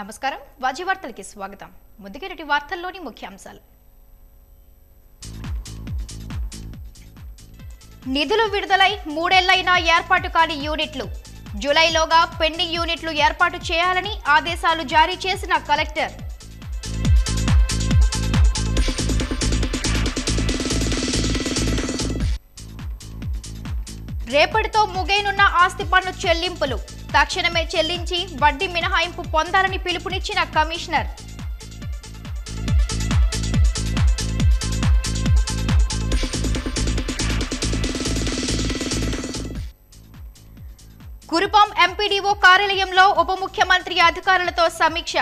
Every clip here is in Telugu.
నమస్కారం. వాజీ వార్తలకి స్వాగతం. ముందుకెరటి వార్తల్లోని ముఖ్యాంశాలు. నిధులు విడుదలై మూడేళ్ళైనా ఏర్పాటు కాని యూనిట్లు. జూలైలోగా పెండింగ్ యూనిట్లు ఏర్పాటు చేయాలని ఆదేశాలు జారీ చేసిన కలెక్టర్. రేపటితో ముగైనున్న ఆస్తి పన్ను చెల్లింపులు. తక్షణమే చెల్లించి వడ్డీ మినహాయింపు పొందాలని పిలుపునిచ్చిన కమిషనర్. కురుపాం ఎంపీడీఓ కార్యాలయంలో ఉప ముఖ్యమంత్రి అధికారులతో సమీక్ష.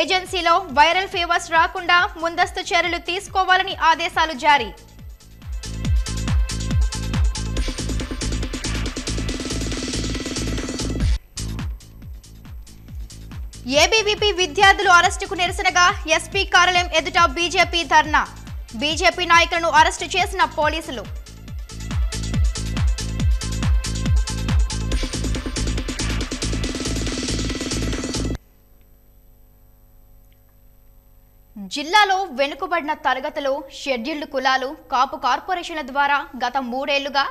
ఏజెన్సీలో వైరల్ ఫీవర్స్ రాకుండా ముందస్తు చర్యలు తీసుకోవాలని ఆదేశాలు జారీ. ఏబీవీపీ విద్యార్థులు అరెస్టుకు నిరసనగా ఎస్పీ కార్యాలయం ఎదుట బీజేపీ ధర్నా. బీజేపీ నాయకులను అరెస్టు చేసిన పోలీసులు. జిల్లాలో వెనుకబడిన తరగతులు షెడ్యూల్డ్ కులాలు కాపు కార్పొరేషన్ల ద్వారా గత మూడేళ్ళుగా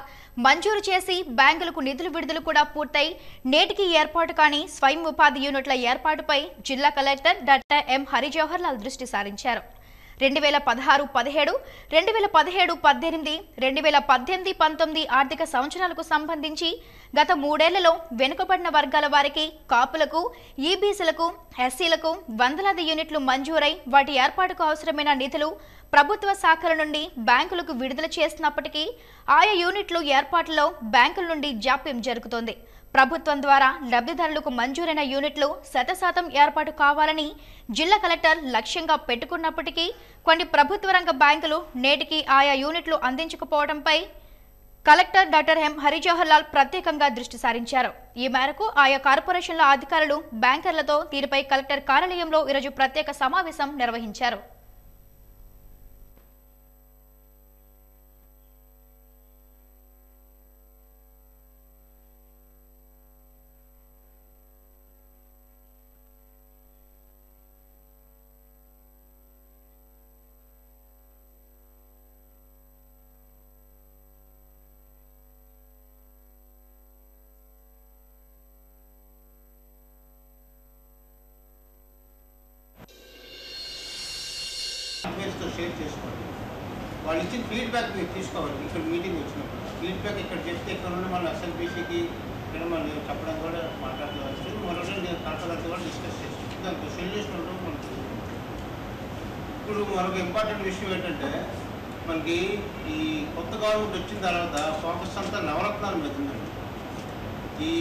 మంజూరు చేసి బ్యాంకులకు నిధులు విడుదల కూడా పూర్తయి నేటికి ఏర్పాటు కాని స్వయం ఉపాధి యూనిట్ల ఏర్పాటుపై జిల్లా collector doctor M Harijawahar Lal దృష్టి సారించారు. రెండు వేల పదహారు పదిహేడు రెండు వేల పదిహేడు పద్దెనిమిది రెండు వేల పద్దెనిమిది పంతొమ్మిది ఆర్థిక సంవత్సరాలకు సంబంధించి గత మూడేళ్ళలో వెనుకబడిన వర్గాల వారికి కాపులకు ఈబీసీలకు ఎస్సీలకు వందలాది యూనిట్లు మంజూరై వాటి ఏర్పాటుకు అవసరమైన నిధులు ప్రభుత్వ శాఖల నుండి బ్యాంకులకు విడుదల చేసినప్పటికీ ఆయా యూనిట్లు ఏర్పాటులో బ్యాంకుల నుండి జాప్యం జరుగుతోంది. ప్రభుత్వం ద్వారా లబ్ధిదారులకు మంజూరైన యూనిట్లు శతశాతం ఏర్పాటు కావాలని జిల్లా కలెక్టర్ లక్ష్యంగా పెట్టుకున్నప్పటికీ కొన్ని ప్రభుత్వ రంగ బ్యాంకులు నేటికి ఆయా యూనిట్లు అందించకపోవడంపై collector doctor M. Harijawahar Lal ప్రత్యేకంగా దృష్టి సారించారు. ఈ మేరకు ఆయా కార్పొరేషన్ల అధికారులు బ్యాంకర్లతో దీనిపై కలెక్టర్ కార్యాలయంలో ఈరోజు ప్రత్యేక సమావేశం నిర్వహించారు అఫేర్స్తో షేర్ చేసుకోండి వాళ్ళు ఇచ్చిన ఫీడ్బ్యాక్ మీరు తీసుకోవాలి ఇక్కడ మీటింగ్ వచ్చినప్పుడు ఫీడ్బ్యాక్ ఇక్కడ చెప్తే ఇక్కడ నుండి మన ఎస్ఎల్బీసీకి ఇక్కడ మనం చెప్పడం కూడా మాట్లాడుకోవచ్చు మరొకటి నేను కలెక్టర్ కూడా డిస్కస్ చేసుకుంటాం దానికి సొల్యూషన్ ఉండడం మనకు ఇప్పుడు మరొక ఇంపార్టెంట్ విషయం ఏంటంటే మనకి ఈ కొత్త గవర్నమెంట్ వచ్చిన తర్వాత ఫోకస్ అంతా నవరత్నాల మీద ఉందండి ఈ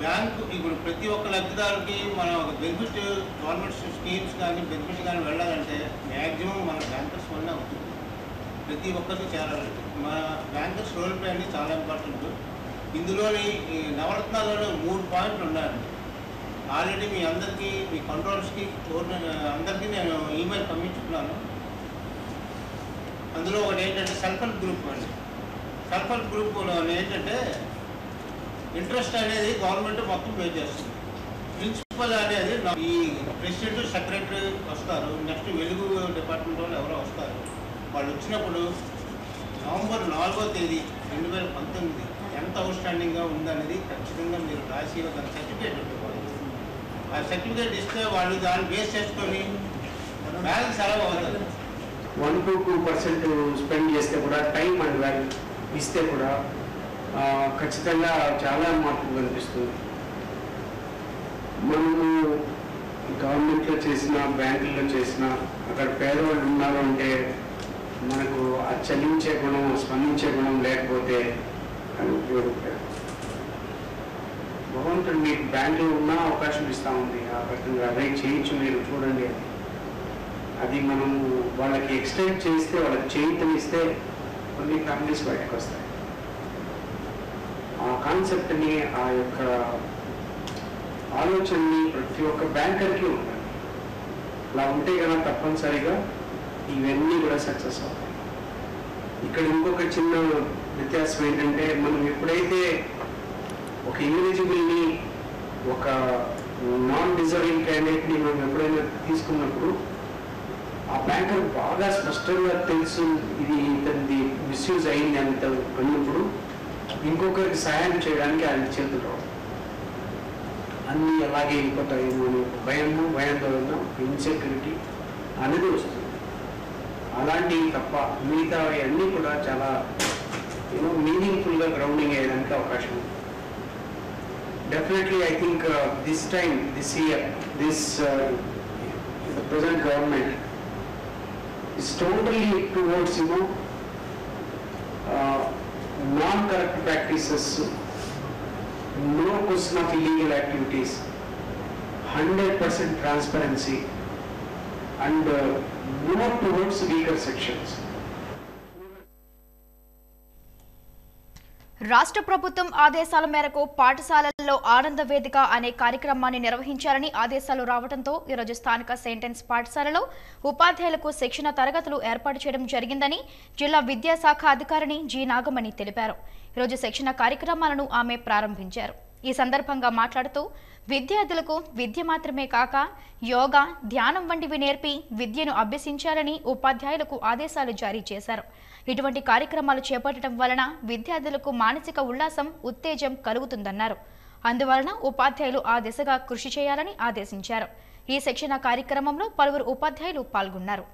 బ్యాంకు ఇప్పుడు ప్రతి ఒక్క లబ్ధిదారుకి మనం ఒక బెనిఫిట్ గవర్నమెంట్ స్కీమ్స్ కానీ బెనిఫిట్ కానీ వెళ్ళాలంటే మ్యాక్సిమం మన బ్యాంకర్స్ వల్లనే అవుతుంది ప్రతి ఒక్కరికి చేరాలంటే మన బ్యాంకర్స్ రోల్ ప్లే అనేది చాలా ఇంపార్టెంట్ ఇందులోని ఈ నవరత్నాల్లోనే మూడు పాయింట్లు ఉన్నాయండి ఆల్రెడీ మీ అందరికీ మీ కంట్రోల్స్కి అందరికీ నేను ఈమెయిల్ పంపించుకున్నాను. అందులో ఒకటి ఏంటంటే సెల్ఫ్ హెల్ప్ గ్రూప్ అండి. సెల్ఫ్ హెల్ప్ గ్రూప్లో ఏంటంటే ఇంట్రెస్ట్ అనేది గవర్నమెంట్ మొత్తం పే చేస్తుంది. ప్రిన్సిపల్ అనేది ఈ ప్రెసిడెంట్ సెక్రటరీ వస్తారు. నెక్స్ట్ వెలుగు డిపార్ట్మెంట్ వాళ్ళు ఎవరో వస్తారు. వాళ్ళు వచ్చినప్పుడు నవంబర్ నాలుగో తేదీ రెండు వేల పంతొమ్మిది ఎంత అవుట్ స్టాండింగ్గా ఉందనేది ఖచ్చితంగా మీరు రాసి ఒక సర్టిఫికేట్ ఉంటుంది. సర్టిఫికేట్ ఇస్తే వాళ్ళు దాన్ని వేస్ట్ చేసుకొని బ్యాలెన్స్ సెలవు అవుతుంది? One to two percent spend చేస్తే కూడా టైం అండ్ వాల్యూ ఇస్తే కూడా ఖచ్చితంగా చాలా మార్పు కనిపిస్తుంది. మనము గవర్నమెంట్లో చేసిన బ్యాంకుల్లో చేసిన అక్కడ పేదవాళ్ళు ఉన్నారు అంటే మనకు ఆ చలించే గుణం స్పందించే గుణం లేకపోతే అది ఉపయోగపడదు. భగవంతుడు మీకు బ్యాంకులో ఉన్న అవకాశం ఇస్తా ఉంది. ఆ రకంగా అదే చేయొచ్చు మీరు చూడండి అని అది మనం వాళ్ళకి ఎక్స్టెండ్ చేస్తే వాళ్ళకి చేయితనిస్తే కొన్ని ఫ్యామిలీస్ బయటకు వస్తాయి. ఆ కాన్సెప్ట్ని ఆ యొక్క ఆలోచనని ప్రతి ఒక్క బ్యాంకర్కి ఉంటుంది అలా ఉంటే కదా తప్పనిసరిగా ఇవన్నీ కూడా సక్సెస్ అవుతాయి. ఇక్కడ ఇంకొక చిన్న వ్యత్యాసం ఏంటంటే మనం ఎప్పుడైతే ఒక ఇన్విజిబుల్ని ఒక నాన్ డిజర్వింగ్ క్యాండిడేట్ని మనం ఎప్పుడైనా తీసుకున్నప్పుడు ఆ బ్యాంకర్ బాగా స్పష్టంగా తెలుసు ఇది ఇతనిది మిస్యూజ్ అయింది అంత అన్నప్పుడు ఇంకొకరికి సహాయం చేయడానికి ఆయన చేతులు రావు అన్నీ అలాగే అయిపోతాయేమో అనే భయము భయాందోళన ఇన్సెక్యూరిటీ అనేది వస్తుంది. అలాంటివి తప్ప మిగతా అన్నీ కూడా చాలా యూనో మీనింగ్ఫుల్గా గ్రౌండింగ్ అయ్యడానికి అవకాశం ఉంది. Definitely, I think uh, this time, this year, this uh, the present government is totally towards you know uh, non-corrupt practices, no question of illegal activities, 100% transparency, and uh, more towards weaker sections. రాష్ట్ర ప్రభుత్వం ఆదేశాల మేరకు పాఠశాలల్లో ఆనంద వేదిక అనే కార్యక్రమాన్ని నిర్వహించాలని ఆదేశాలు రావడంతో ఈరోజు స్థానిక సెంటెన్స్ పాఠశాలలో ఉపాధ్యాయులకు శిక్షణ తరగతులు ఏర్పాటు చేయడం జరిగిందని జిల్లా విద్యాశాఖ అధికారిని జి నాగమణి తెలిపారు. ఈరోజు శిక్షణ కార్యక్రమాలను ఆమె ప్రారంభించారు. ఈ సందర్భంగా మాట్లాడుతూ విద్యార్థులకు విద్య మాత్రమే కాక యోగా ధ్యానం వంటివి నేర్పి విద్యను అభ్యసించాలని ఉపాధ్యాయులకు ఆదేశాలు జారీ చేశారు. ఇటువంటి కార్యక్రమాలు చేపట్టడం వలన విద్యార్థులకు మానసిక ఉల్లాసం ఉత్తేజం కలుగుతుందన్నారు. అందువలన ఉపాధ్యాయులు ఆ దిశగా కృషి చేయాలని ఆదేశించారు. ఈ శిక్షణ కార్యక్రమంలో పలువురు ఉపాధ్యాయులు పాల్గొన్నారు.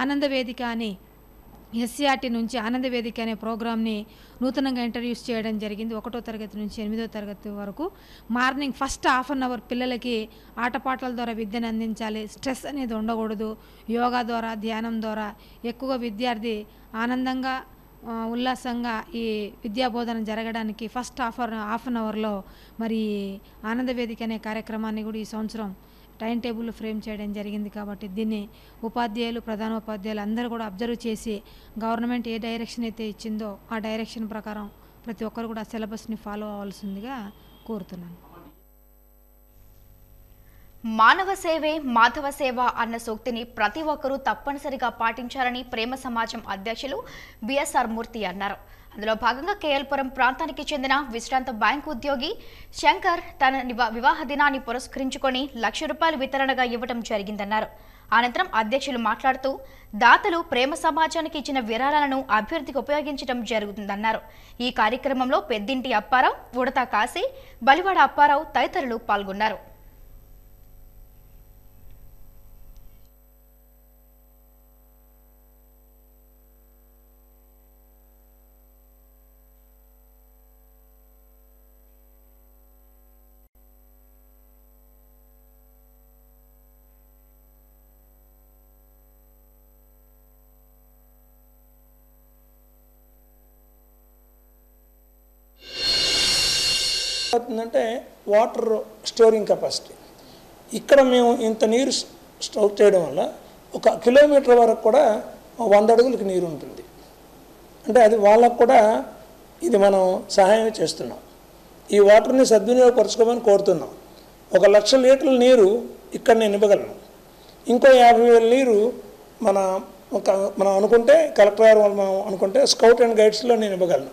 ఆనంద వేదిక అని ఎస్సీఆర్టీ నుంచి ఆనంద వేదిక అనే ప్రోగ్రామ్ని నూతనంగా ఇంట్రడ్యూస్ చేయడం జరిగింది. ఒకటో తరగతి నుంచి ఎనిమిదో తరగతి వరకు morning first half an hour పిల్లలకి ఆటపాటల ద్వారా విద్యను అందించాలి. స్ట్రెస్ అనేది ఉండకూడదు. యోగా ద్వారా ధ్యానం ద్వారా ఎక్కువగా విద్యార్థి ఆనందంగా ఉల్లాసంగా ఈ విద్యా బోధన జరగడానికి ఫస్ట్ హాఫ్ హాఫ్ అన్ అవర్లో మరి ఆనంద వేదిక అనే కార్యక్రమాన్ని కూడా ఈ సంవత్సరం టైం టేబుల్ ఫ్రేమ్ చేయడం జరిగింది కాబట్టి దీన్ని ఉపాధ్యాయులు ప్రధానోపాధ్యాయులు అందరూ కూడా అబ్జర్వ్ చేసి గవర్నమెంట్ ఏ డైరెక్షన్ అయితే ఇచ్చిందో ఆ డైరెక్షన్ ప్రకారం ప్రతి ఒక్కరు కూడా సిలబస్ని ఫాలో అవ్వాల్సిందిగా కోరుతున్నాను. మానవ సేవే మాధవ సేవ అన్న సూక్తిని ప్రతి ఒక్కరూ తప్పనిసరిగా పాటించాలని ప్రేమ సమాజం అధ్యక్షులు బిఎస్ఆర్ మూర్తి అన్నారు. అందులో భాగంగా కేఎల్పురం ప్రాంతానికి చెందిన విశ్రాంత బ్యాంకు ఉద్యోగి శంకర్ తన వివాహ దినాన్ని పురస్కరించుకొని లక్ష రూపాయలు వితరణగా ఇవ్వడం జరిగిందన్నారు. అనంతరం అధ్యక్షులు మాట్లాడుతూ దాతలు ప్రేమ సమాజానికి ఇచ్చిన విరాళాలను అభ్యర్థికి ఉపయోగించడం జరుగుతుందన్నారు. ఈ కార్యక్రమంలో పెద్దింటి అప్పారావు ఉడతా కాశీ బలివాడ అప్పారావు తదితరులు పాల్గొన్నారు. అవుతుందంటే వాటర్ స్టోరింగ్ కెపాసిటీ. ఇక్కడ మేము ఇంత నీరు స్టోర్ చేయడం వల్ల ఒక కిలోమీటర్ వరకు కూడా వంద అడుగులకు నీరు ఉంటుంది. అంటే అది వాళ్ళకు కూడా ఇది మనం సహాయం చేస్తున్నాం. ఈ వాటర్ని సద్వినియోగపరచుకోమని కోరుతున్నాం. ఒక లక్ష లీటర్ల నీరు ఇక్కడ నేను ఇవ్వగలను. ఇంకో యాభై వేల నీరు మన ఒక మనం అనుకుంటే కలెక్టర్ గారు మనం అనుకుంటే స్కౌట్ అండ్ గైడ్స్లో నేను ఇవ్వగలను.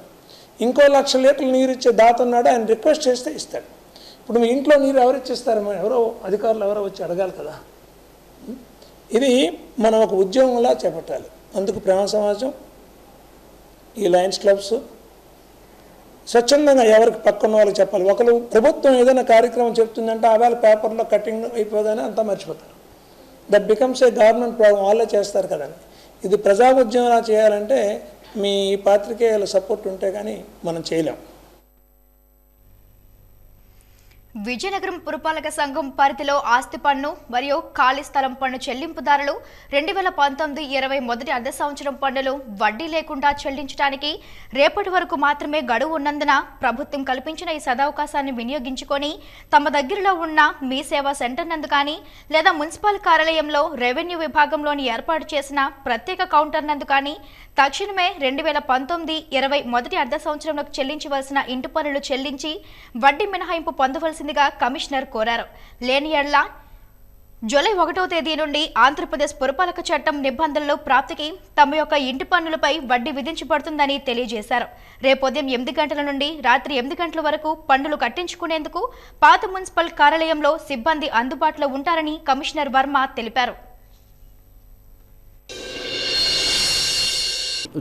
ఇంకో లక్ష లీటర్లు నీరు ఇచ్చే దాత ఉన్నాడు ఆయన రిక్వెస్ట్ చేస్తే ఇస్తాడు. ఇప్పుడు మీ ఇంట్లో నీరు ఎవరు ఇచ్చిస్తారు ఎవరో అధికారులు ఎవరో వచ్చి అడగాలి కదా. ఇది మనం ఒక ఉద్యోగంలా చేపట్టాలి. అందుకు ప్రేమ సమాజం ఈ లయన్స్ క్లబ్స్ స్వచ్ఛందంగా ఎవరికి పక్కన వాళ్ళకి చెప్పాలి. ఒకరు ప్రభుత్వం ఏదైనా కార్యక్రమం చెప్తుందంటే ఆ వేళ పేపర్లో కటింగ్ అయిపోదని అంతా మర్చిపోతారు. That becomes a government problem వాళ్ళే చేస్తారు కదండి. ఇది ప్రజా ఉద్యమంలా చేయాలంటే మీ పాత్రికేయుల సపోర్ట్ ఉంటే కానీ మనం చేయలేం. విజయనగరం పురపాలక సంఘం పరిధిలో ఆస్తి పన్ను మరియు ఖాళీ స్థలం పన్ను చెల్లింపుదారులు రెండు వేల పంతొమ్మిది ఇరవై మొదటి అర్ధ సంవత్సరం పన్నులు వడ్డీ లేకుండా చెల్లించడానికి రేపటి వరకు మాత్రమే గడువు ఉన్నందున ప్రభుత్వం కల్పించిన ఈ సదవకాశాన్ని వినియోగించుకొని తమ దగ్గరలో ఉన్న మీ సేవా సెంటర్ నందు కానీ లేదా మున్సిపల్ కార్యాలయంలో రెవెన్యూ విభాగంలోని ఏర్పాటు చేసిన ప్రత్యేక కౌంటర్ నందు కానీ తక్షణమే రెండు వేల పంతొమ్మిది ఇరవై మొదటి అర్ధ సంవత్సరంలో చెల్లించవలసిన ఇంటి పన్నులు చెల్లించి వడ్డీ మినహాయింపు పొందవలసిందిగా కమిషనర్ కోరారు. లేని ఎడ్ల జూలై ఒకటో తేదీ నుండి ఆంధ్రప్రదేశ్ పురపాలక చట్టం నిబంధనలు ప్రాప్తికి తమ యొక్క ఇంటి పన్నులపై వడ్డీ విధించబడుతుందని తెలియజేశారు. రేపు ఉదయం ఎనిమిది గంటల నుండి రాత్రి ఎనిమిది గంటల వరకు పన్నులు కట్టించుకునేందుకు పాత మున్సిపల్ కార్యాలయంలో సిబ్బంది అందుబాటులో ఉంటారని కమిషనర్ వర్మ తెలిపారు.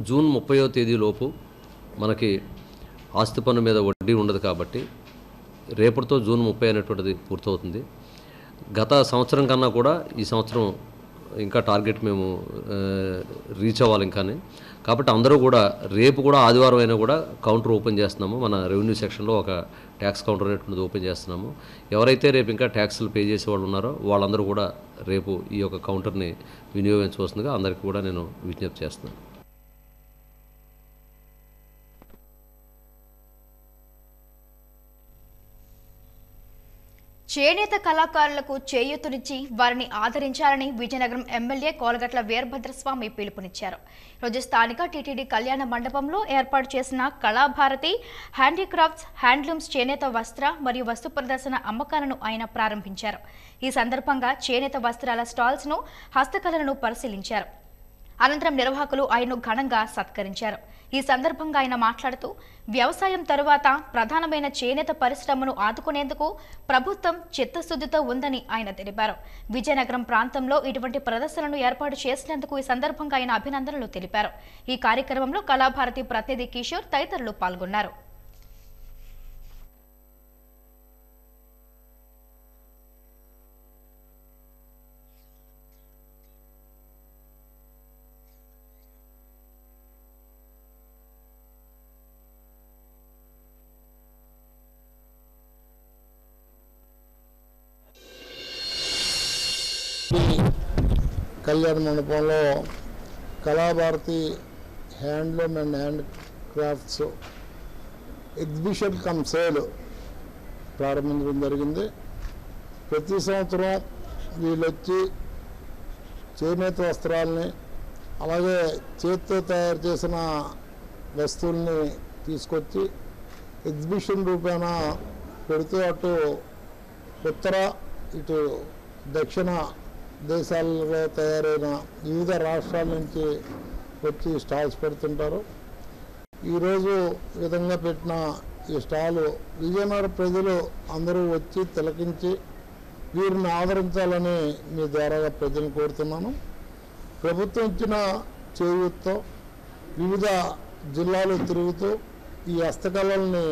జూన్ ముప్పయో తేదీలోపు మనకి ఆస్తి పన్ను మీద వడ్డీ ఉండదు కాబట్టి రేపటితో జూన్ ముప్పై అనేటువంటిది పూర్తవుతుంది. గత సంవత్సరం కన్నా కూడా ఈ సంవత్సరం ఇంకా టార్గెట్ మేము రీచ్ అవ్వాలి ఇంకానే. కాబట్టి అందరూ కూడా రేపు కూడా ఆదివారం అయినా కూడా కౌంటర్ ఓపెన్ చేస్తున్నాము. మన రెవెన్యూ సెక్షన్లో ఒక ట్యాక్స్ కౌంటర్ అనేటువంటిది ఓపెన్ చేస్తున్నాము. ఎవరైతే రేపు ఇంకా ట్యాక్స్లు పే చేసే వాళ్ళు ఉన్నారో వాళ్ళందరూ కూడా రేపు ఈ యొక్క కౌంటర్ని వినియోగించవలసిందిగా అందరికీ కూడా నేను విజ్ఞప్తి చేస్తున్నాను. చేనేత కళాకారులకు చేయూతనిచ్చి వారిని ఆదరించాలని విజయనగరం ఎమ్మెల్యే కోలగట్ల వీరభద్రస్వామి పిలుపునిచ్చారు. రోజు స్థానిక టీటీడీ కళ్యాణ మండపంలో ఏర్పాటు చేసిన కళాభారతి హ్యాండీక్రాఫ్ట్స్ హ్యాండ్లూమ్స్ చేనేత వస్త్ర మరియు వస్తు ప్రదర్శన అమ్మకాలను ఆయన ప్రారంభించారు. ఈ సందర్భంగా చేనేత వస్త్రాల స్టాల్స్ను హస్తకళలను పరిశీలించారు. అనంతరం నిర్వాహకులు ఆయన్ను ఘనంగా సత్కరించారు. ఈ సందర్భంగా ఆయన మాట్లాడుతూ వ్యవసాయం తరువాత ప్రధానమైన చేనేత పరిశ్రమను ఆదుకునేందుకు ప్రభుత్వం చిత్తశుద్ధితో ఉందని ఆయన తెలిపారు. విజయనగరం ప్రాంతంలో ఇటువంటి ప్రదర్శనను ఏర్పాటు చేసినందుకు ఈ సందర్భంగా ఆయన అభినందనలు తెలిపారు. ఈ కార్యక్రమంలో కళాభారతి ప్రతినిధి కిషోర్ తదితరులు పాల్గొన్నారు. కళ్యాణ మండపంలో Kalabharathi handloom and hand crafts exhibition cum sale ప్రారంభించడం జరిగింది. ప్రతి సంవత్సరం వీళ్ళు వచ్చి చేనేత వస్త్రాలని అలాగే చేతితో తయారు చేసిన వస్తువుల్ని తీసుకొచ్చి ఎగ్జిబిషన్ రూపేణ పెడుతూ అటు ఉత్తర ఇటు దక్షిణ దేశాలలో తయారైన వివిధ రాష్ట్రాల నుంచి వచ్చి స్టాల్స్ పెడుతుంటారు. ఈరోజు విధంగా పెట్టిన ఈ స్టాలు విజయనగర ప్రజలు అందరూ వచ్చి తిలకించి వీరిని ఆదరించాలని మీ ద్వారా ప్రజలు కోరుతున్నాను. ప్రభుత్వం ఇచ్చిన చేయూతో వివిధ జిల్లాలు తిరుగుతూ ఈ హస్తకళల్ని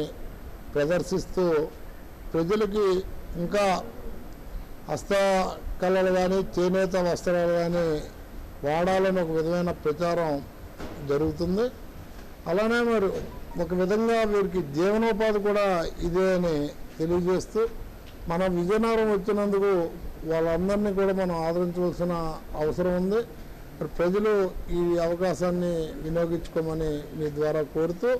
ప్రదర్శిస్తూ ప్రజలకి ఇంకా హస్త కళలు కానీ చేనేత వస్త్రాలు కానీ వాడాలని ఒక విధమైన ప్రచారం జరుగుతుంది. అలానే మరి ఒక విధంగా వీరికి జీవనోపాధి కూడా ఇదే అని తెలియజేస్తూ మన విజయనగరం వచ్చినందుకు వాళ్ళందరినీ కూడా మనం ఆదరించవలసిన అవసరం ఉంది. ప్రజలు ఈ అవకాశాన్ని వినియోగించుకోమని మీ ద్వారా కోరుతూ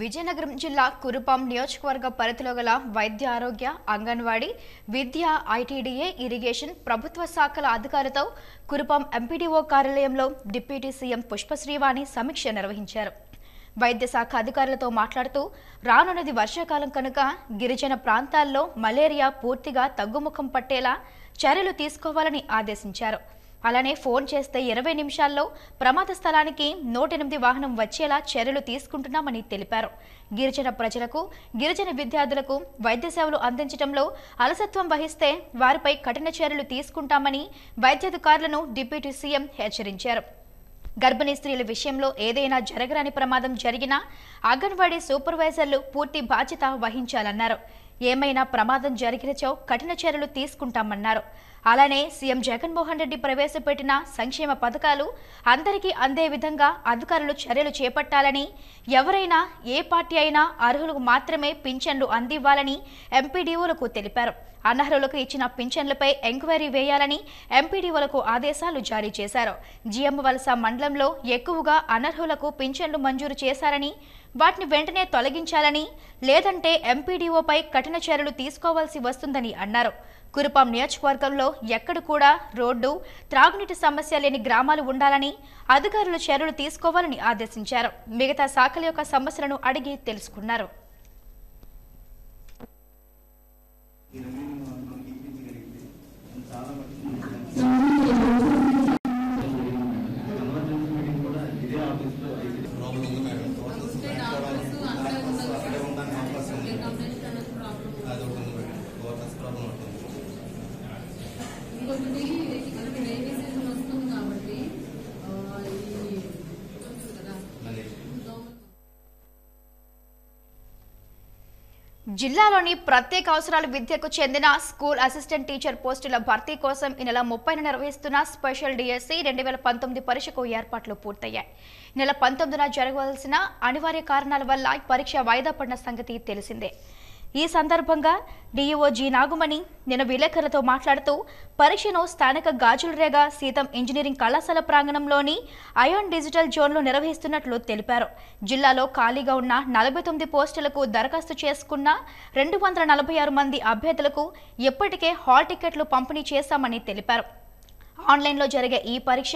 విజయనగరం జిల్లా కురుపాం నియోజకవర్గ పరిధిలో గల వైద్య ఆరోగ్య అంగన్వాడీ విద్య ఐటీడీఏ ఇరిగేషన్ ప్రభుత్వ శాఖల అధికారులతో కురుపాం ఎంపీడీఓ కార్యాలయంలో డిప్యూటీ సీఎం పుష్పశ్రీవాణి సమీక్ష నిర్వహించారు. వైద్య శాఖ అధికారులతో మాట్లాడుతూ రానున్నది వర్షాకాలం కనుక గిరిజన ప్రాంతాల్లో మలేరియా పూర్తిగా తగ్గుముఖం పట్టేలా చర్యలు తీసుకోవాలని ఆదేశించారు. అలానే ఫోన్ చేస్తే ఇరవై నిమిషాల్లో ప్రమాద స్థలానికి నూట ఎనిమిది వాహనం వచ్చేలా చర్యలు తీసుకుంటున్నామని తెలిపారు. గిరిజన ప్రజలకు గిరిజన విద్యార్థులకు వైద్య సేవలు అందించడంలో అలసత్వం వహిస్తే వారిపై కఠిన చర్యలు తీసుకుంటామని వైద్యాధికారులను డిప్యూటీ సీఎం హెచ్చరించారు. గర్భిణీ స్త్రీల విషయంలో ఏదైనా జరగరాని ప్రమాదం జరిగినా అంగన్వాడీ సూపర్వైజర్లు పూర్తి బాధ్యత వహించాలన్నారు. ఏమైనా ప్రమాదం జరిగినచో కఠిన చర్యలు తీసుకుంటామన్నారు. అలానే సీఎం జగన్మోహన్ రెడ్డి ప్రవేశపెట్టిన సంక్షేమ పథకాలు అందరికీ అందే విధంగా అధికారులు చర్యలు చేపట్టాలని ఎవరైనా ఏ పార్టీ అయినా అర్హులకు మాత్రమే పింఛన్లు అందివ్వాలని ఎంపీడీఓలకు తెలిపారు. అనర్హులకు ఇచ్చిన పింఛన్లపై ఎంక్వైరీ వేయాలని ఎంపీడీఓలకు ఆదేశాలు జారీ చేశారు. జిఎం వలస మండలంలో ఎక్కువగా అనర్హులకు పింఛన్లు మంజూరు చేశారని వాటిని వెంటనే తొలగించాలని లేదంటే ఎంపీడీఓపై కఠిన చర్యలు తీసుకోవాల్సి వస్తుందని అన్నారు. కురుపాం నియోజకవర్గంలో ఎక్కడ కూడా రోడ్డు త్రాగునీటి సమస్య లేని గ్రామాలు ఉండాలని అధికారులు చర్యలు తీసుకోవాలని ఆదేశించారు. మిగతా శాఖల యొక్క సమస్యలను అడిగి తెలుసుకున్నారు. చాలా మటుకు ఎమర్జెన్సీ మీటింగ్ కూడా ఇదే ఆఫీస్లో అయితే ప్రాబ్లం ఉంది మేడం అక్కడే ఉండడానికి అవకాశం ఉంది అది ఒకటి ఉంది మేడం గవర్నెన్స్ ప్రాబ్లం ఉంటుంది ఇంకొకటి మనకి రైనీ సీజన్ వస్తుంది కాబట్టి ఆ, ఈ ఉంటుంది కదా మళ్ళీ దోమలు జిల్లాలోని ప్రత్యేక అవసరాల విద్యకు చెందిన స్కూల్ అసిస్టెంట్ టీచర్ పోస్టుల భర్తీ కోసం ఈ నెల ముప్పైన నిర్వహిస్తున్న స్పెషల్ డిఎస్సి రెండు వేల పంతొమ్మిది పరీక్షకు ఏర్పాట్లు పూర్తయ్యాయి. నెల పంతొమ్మిదిన జరగవలసిన అనివార్య కారణాల వల్ల పరీక్ష వాయిదా పడిన సంగతి తెలిసిందే. ఈ సందర్భంగా డీఈఓ జి నాగుమణి నిన్న విలేకరులతో మాట్లాడుతూ పరీక్షను స్థానిక గాజులరేగ సీతం ఇంజనీరింగ్ కళాశాల ప్రాంగణంలోని అయాన్ డిజిటల్ జోన్లో నిర్వహిస్తున్నట్లు తెలిపారు. జిల్లాలో ఖాళీగా ఉన్న నలభై తొమ్మిది పోస్టులకు దరఖాస్తు చేసుకున్న రెండు వందల నలభై ఆరు మంది అభ్యర్థులకు ఇప్పటికే హాల్ టికెట్లు పంపిణీ చేశామని తెలిపారు. ఆన్లైన్లో జరిగే ఈ పరీక్ష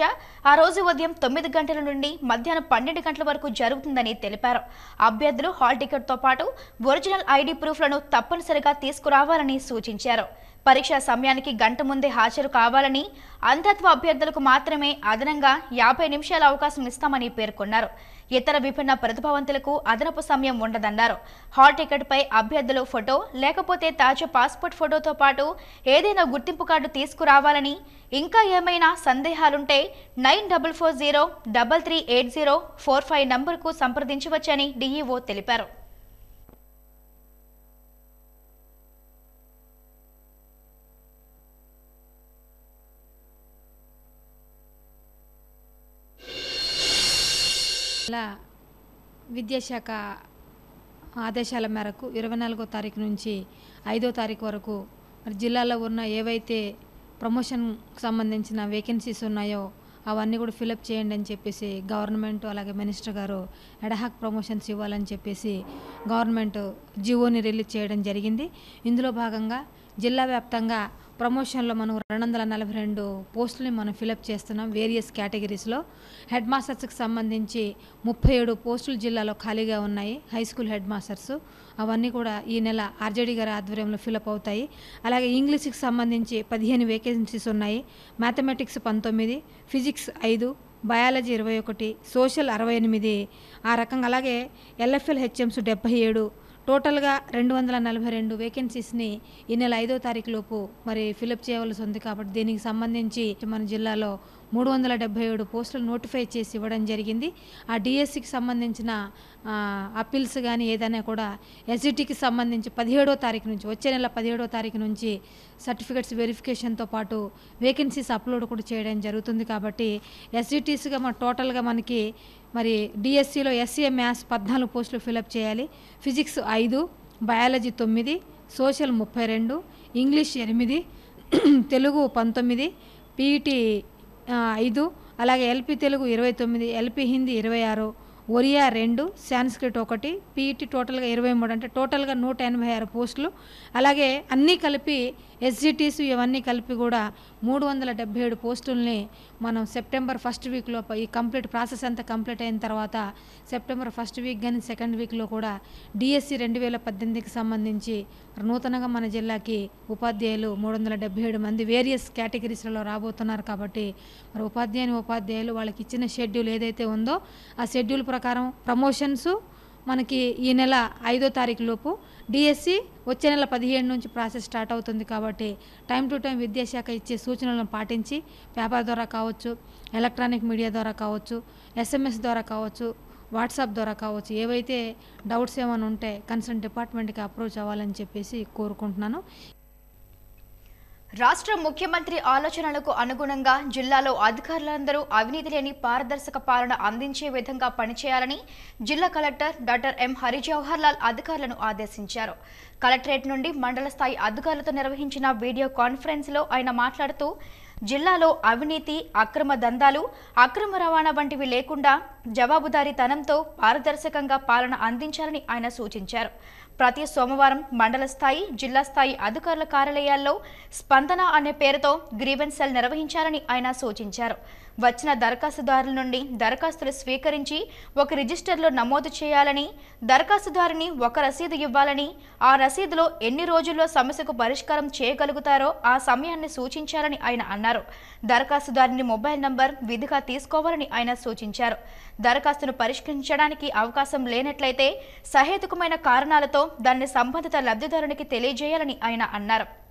ఆ రోజు ఉదయం తొమ్మిది గంటల నుండి మధ్యాహ్నం పన్నెండు గంటల వరకు జరుగుతుందని తెలిపారు. అభ్యర్థులు హాల్ టికెట్తో పాటు ఒరిజినల్ ఐడి ప్రూఫ్లను తప్పనిసరిగా తీసుకురావాలని సూచించారు. పరీక్ష సమయానికి గంట ముందే హాజరు కావాలని అంధత్వ అభ్యర్థులకు మాత్రమే అదనంగా యాభై నిమిషాల అవకాశం ఇస్తామని పేర్కొన్నారు. ఇతర విభిన్న ప్రతిభావంతులకు అదనపు సమయం ఉండదన్నారు. హాల్ టికెట్పై అభ్యర్థులు ఫోటో లేకపోతే తాజా పాస్పోర్ట్ ఫోటోతో పాటు ఏదైనా గుర్తింపు కార్డు తీసుకురావాలని ఇంకా ఏమైనా సందేహాలుంటే nine double four zero double three eight zero four five నంబర్కు సంప్రదించవచ్చని డీఈఓ తెలిపారు. విద్యాశాఖ ఆదేశాల మేరకు ఇరవై నాలుగో తారీఖు నుంచి ఐదో తారీఖు వరకు మరి జిల్లాలో ఉన్న ఏవైతే ప్రమోషన్కి సంబంధించిన వేకెన్సీస్ ఉన్నాయో అవన్నీ కూడా ఫిలప్ చేయండి అని చెప్పేసి గవర్నమెంట్ అలాగే మినిస్టర్ గారు ఎడహాక్ ప్రమోషన్స్ ఇవ్వాలని చెప్పేసి గవర్నమెంట్ జివోని రిలీజ్ చేయడం జరిగింది. ఇందులో భాగంగా జిల్లా వ్యాప్తంగా ప్రమోషన్లో మనం రెండు వందల నలభై రెండు పోస్టులని మనం ఫిలప్ చేస్తున్నాం వేరియస్ కేటగిరీస్లో హెడ్ మాస్టర్స్కి సంబంధించి ముప్పై ఏడు పోస్టులు జిల్లాలో ఖాళీగా ఉన్నాయి. హై స్కూల్ హెడ్ మాస్టర్స్ అవన్నీ కూడా ఈ నెల ఆర్జేడీ గారి ఆధ్వర్యంలో ఫిలప్ అవుతాయి. అలాగే ఇంగ్లీష్కి సంబంధించి పదిహేను వేకెన్సీస్ ఉన్నాయి. మ్యాథమెటిక్స్ పంతొమ్మిది ఫిజిక్స్ ఐదు బయాలజీ ఇరవై ఒకటి సోషల్ అరవై ఎనిమిది. ఆ రకంగా అలాగే ఎల్ఎఫ్ఎల్ హెచ్ఎంస్ డెబ్బై ఏడు. టోటల్గా రెండు వందల నలభై రెండు వేకెన్సీస్ని ఈ నెల ఐదో తారీఖు లోపు మరి ఫిలప్ చేయవలసి ఉంది. కాబట్టి దీనికి సంబంధించి మన జిల్లాలో మూడు వందల డెబ్బై ఏడు పోస్టులు నోటిఫై చేసి ఇవ్వడం జరిగింది. ఆ డిఎస్సికి సంబంధించిన అప్పీల్స్ కానీ ఏదైనా కూడా ఎస్జిటికి సంబంధించి పదిహేడో తారీఖు నుంచి వచ్చే నెల పదిహేడో తారీఖు నుంచి సర్టిఫికెట్స్ వెరిఫికేషన్తో పాటు వేకెన్సీస్ అప్లోడ్ కూడా చేయడం జరుగుతుంది కాబట్టి ఎస్జిటీస్గా మన టోటల్గా మనకి మరి డిఎస్సిలో ఎస్సీఏ మ్యాథ్స్ పద్నాలుగు పోస్టులు ఫిలప్ చేయాలి. ఫిజిక్స్ ఐదు బయాలజీ తొమ్మిది సోషల్ ముప్పై రెండు ఇంగ్లీష్ ఎనిమిది తెలుగు పంతొమ్మిది పీఈటీ ఐదు అలాగే ఎల్పి తెలుగు ఇరవై తొమ్మిది ఎల్పి హిందీ ఇరవై ఆరు ఒరియా రెండు సాంస్క్రిట్ ఒకటి పీఈటీ టోటల్గా ఇరవై మూడు అంటే టోటల్గా నూట ఎనభై ఆరు పోస్టులు. అలాగే అన్నీ కలిపి ఎస్జిటీస్ ఇవన్నీ కలిపి కూడా మూడు వందల డెబ్బై ఏడు పోస్టుల్ని మనం సెప్టెంబర్ ఫస్ట్ వీక్లో ఈ కంప్లీట్ ప్రాసెస్ అంతా కంప్లీట్ అయిన తర్వాత సెప్టెంబర్ ఫస్ట్ వీక్ కానీ సెకండ్ వీక్లో కూడా డిఎస్సి రెండు వేల పద్దెనిమిదికి సంబంధించి నూతనంగా మన జిల్లాకి ఉపాధ్యాయులు మూడు వందల డెబ్బై ఏడు మంది వేరియస్ కేటగిరీస్లలో రాబోతున్నారు కాబట్టి మరి ఉపాధ్యాయుని ఉపాధ్యాయులు వాళ్ళకి ఇచ్చిన షెడ్యూల్ ఏదైతే ఉందో ఆ షెడ్యూల్ ప్రకారం ప్రమోషన్స్ మనకి ఈ నెల ఐదో తారీఖు లోపు డిఎస్సి వచ్చే నెల పదిహేడు నుంచి ప్రాసెస్ స్టార్ట్ అవుతుంది కాబట్టి టైం టు టైం విద్యాశాఖ ఇచ్చే సూచనలను పాటించి పేపర్ ద్వారా కావచ్చు ఎలక్ట్రానిక్ మీడియా ద్వారా కావచ్చు ఎస్ఎంఎస్ ద్వారా కావచ్చు వాట్సాప్ ద్వారా కావచ్చు ఏవైతే డౌట్స్ ఏమైనా ఉంటే కన్సర్న్ డిపార్ట్మెంట్కి అప్రోచ్ అవ్వాలని చెప్పేసి కోరుకుంటున్నాను. రాష్ట్ర ముఖ్యమంత్రి ఆలోచనలకు అనుగుణంగా జిల్లాలో అధికారులందరూ అవినీతి లేని పారదర్శక పాలన అందించే విధంగా పనిచేయాలని జిల్లా collector doctor M Harijawahar Lal అధికారులను ఆదేశించారు. కలెక్టరేట్ నుండి మండల స్థాయి అధికారులతో నిర్వహించిన వీడియో కాన్ఫరెన్స్లో ఆయన మాట్లాడుతూ జిల్లాలో అవినీతి అక్రమ దందాలు అక్రమ రవాణా వంటివి లేకుండా జవాబుదారీతనంతో పారదర్శకంగా పాలన అందించాలని ఆయన సూచించారు. ప్రతి సోమవారం మండల స్థాయి జిల్లా స్థాయి అధికారుల కార్యాలయాల్లో స్పందన అనే పేరుతో గ్రీవెన్స్ సెల్ నిర్వహించాలని ఆయన సూచించారు. వచ్చిన దరఖాస్తుదారుల నుండి దరఖాస్తులు స్వీకరించి ఒక రిజిస్టర్లో నమోదు చేయాలని దరఖాస్తుదారుని ఒక రసీదు ఇవ్వాలని ఆ రసీదులో ఎన్ని రోజుల్లో సమస్యకు పరిష్కారం చేయగలుగుతారో ఆ సమయాన్ని సూచించాలని ఆయన అన్నారు. దరఖాస్తుదారుని మొబైల్ నంబర్ విధిగా తీసుకోవాలని ఆయన సూచించారు. దరఖాస్తును పరిష్కరించడానికి అవకాశం లేనట్లయితే సహేతుకమైన కారణాలతో దాన్ని సంబంధిత లబ్ధిదారునికి తెలియజేయాలని ఆయన అన్నారు.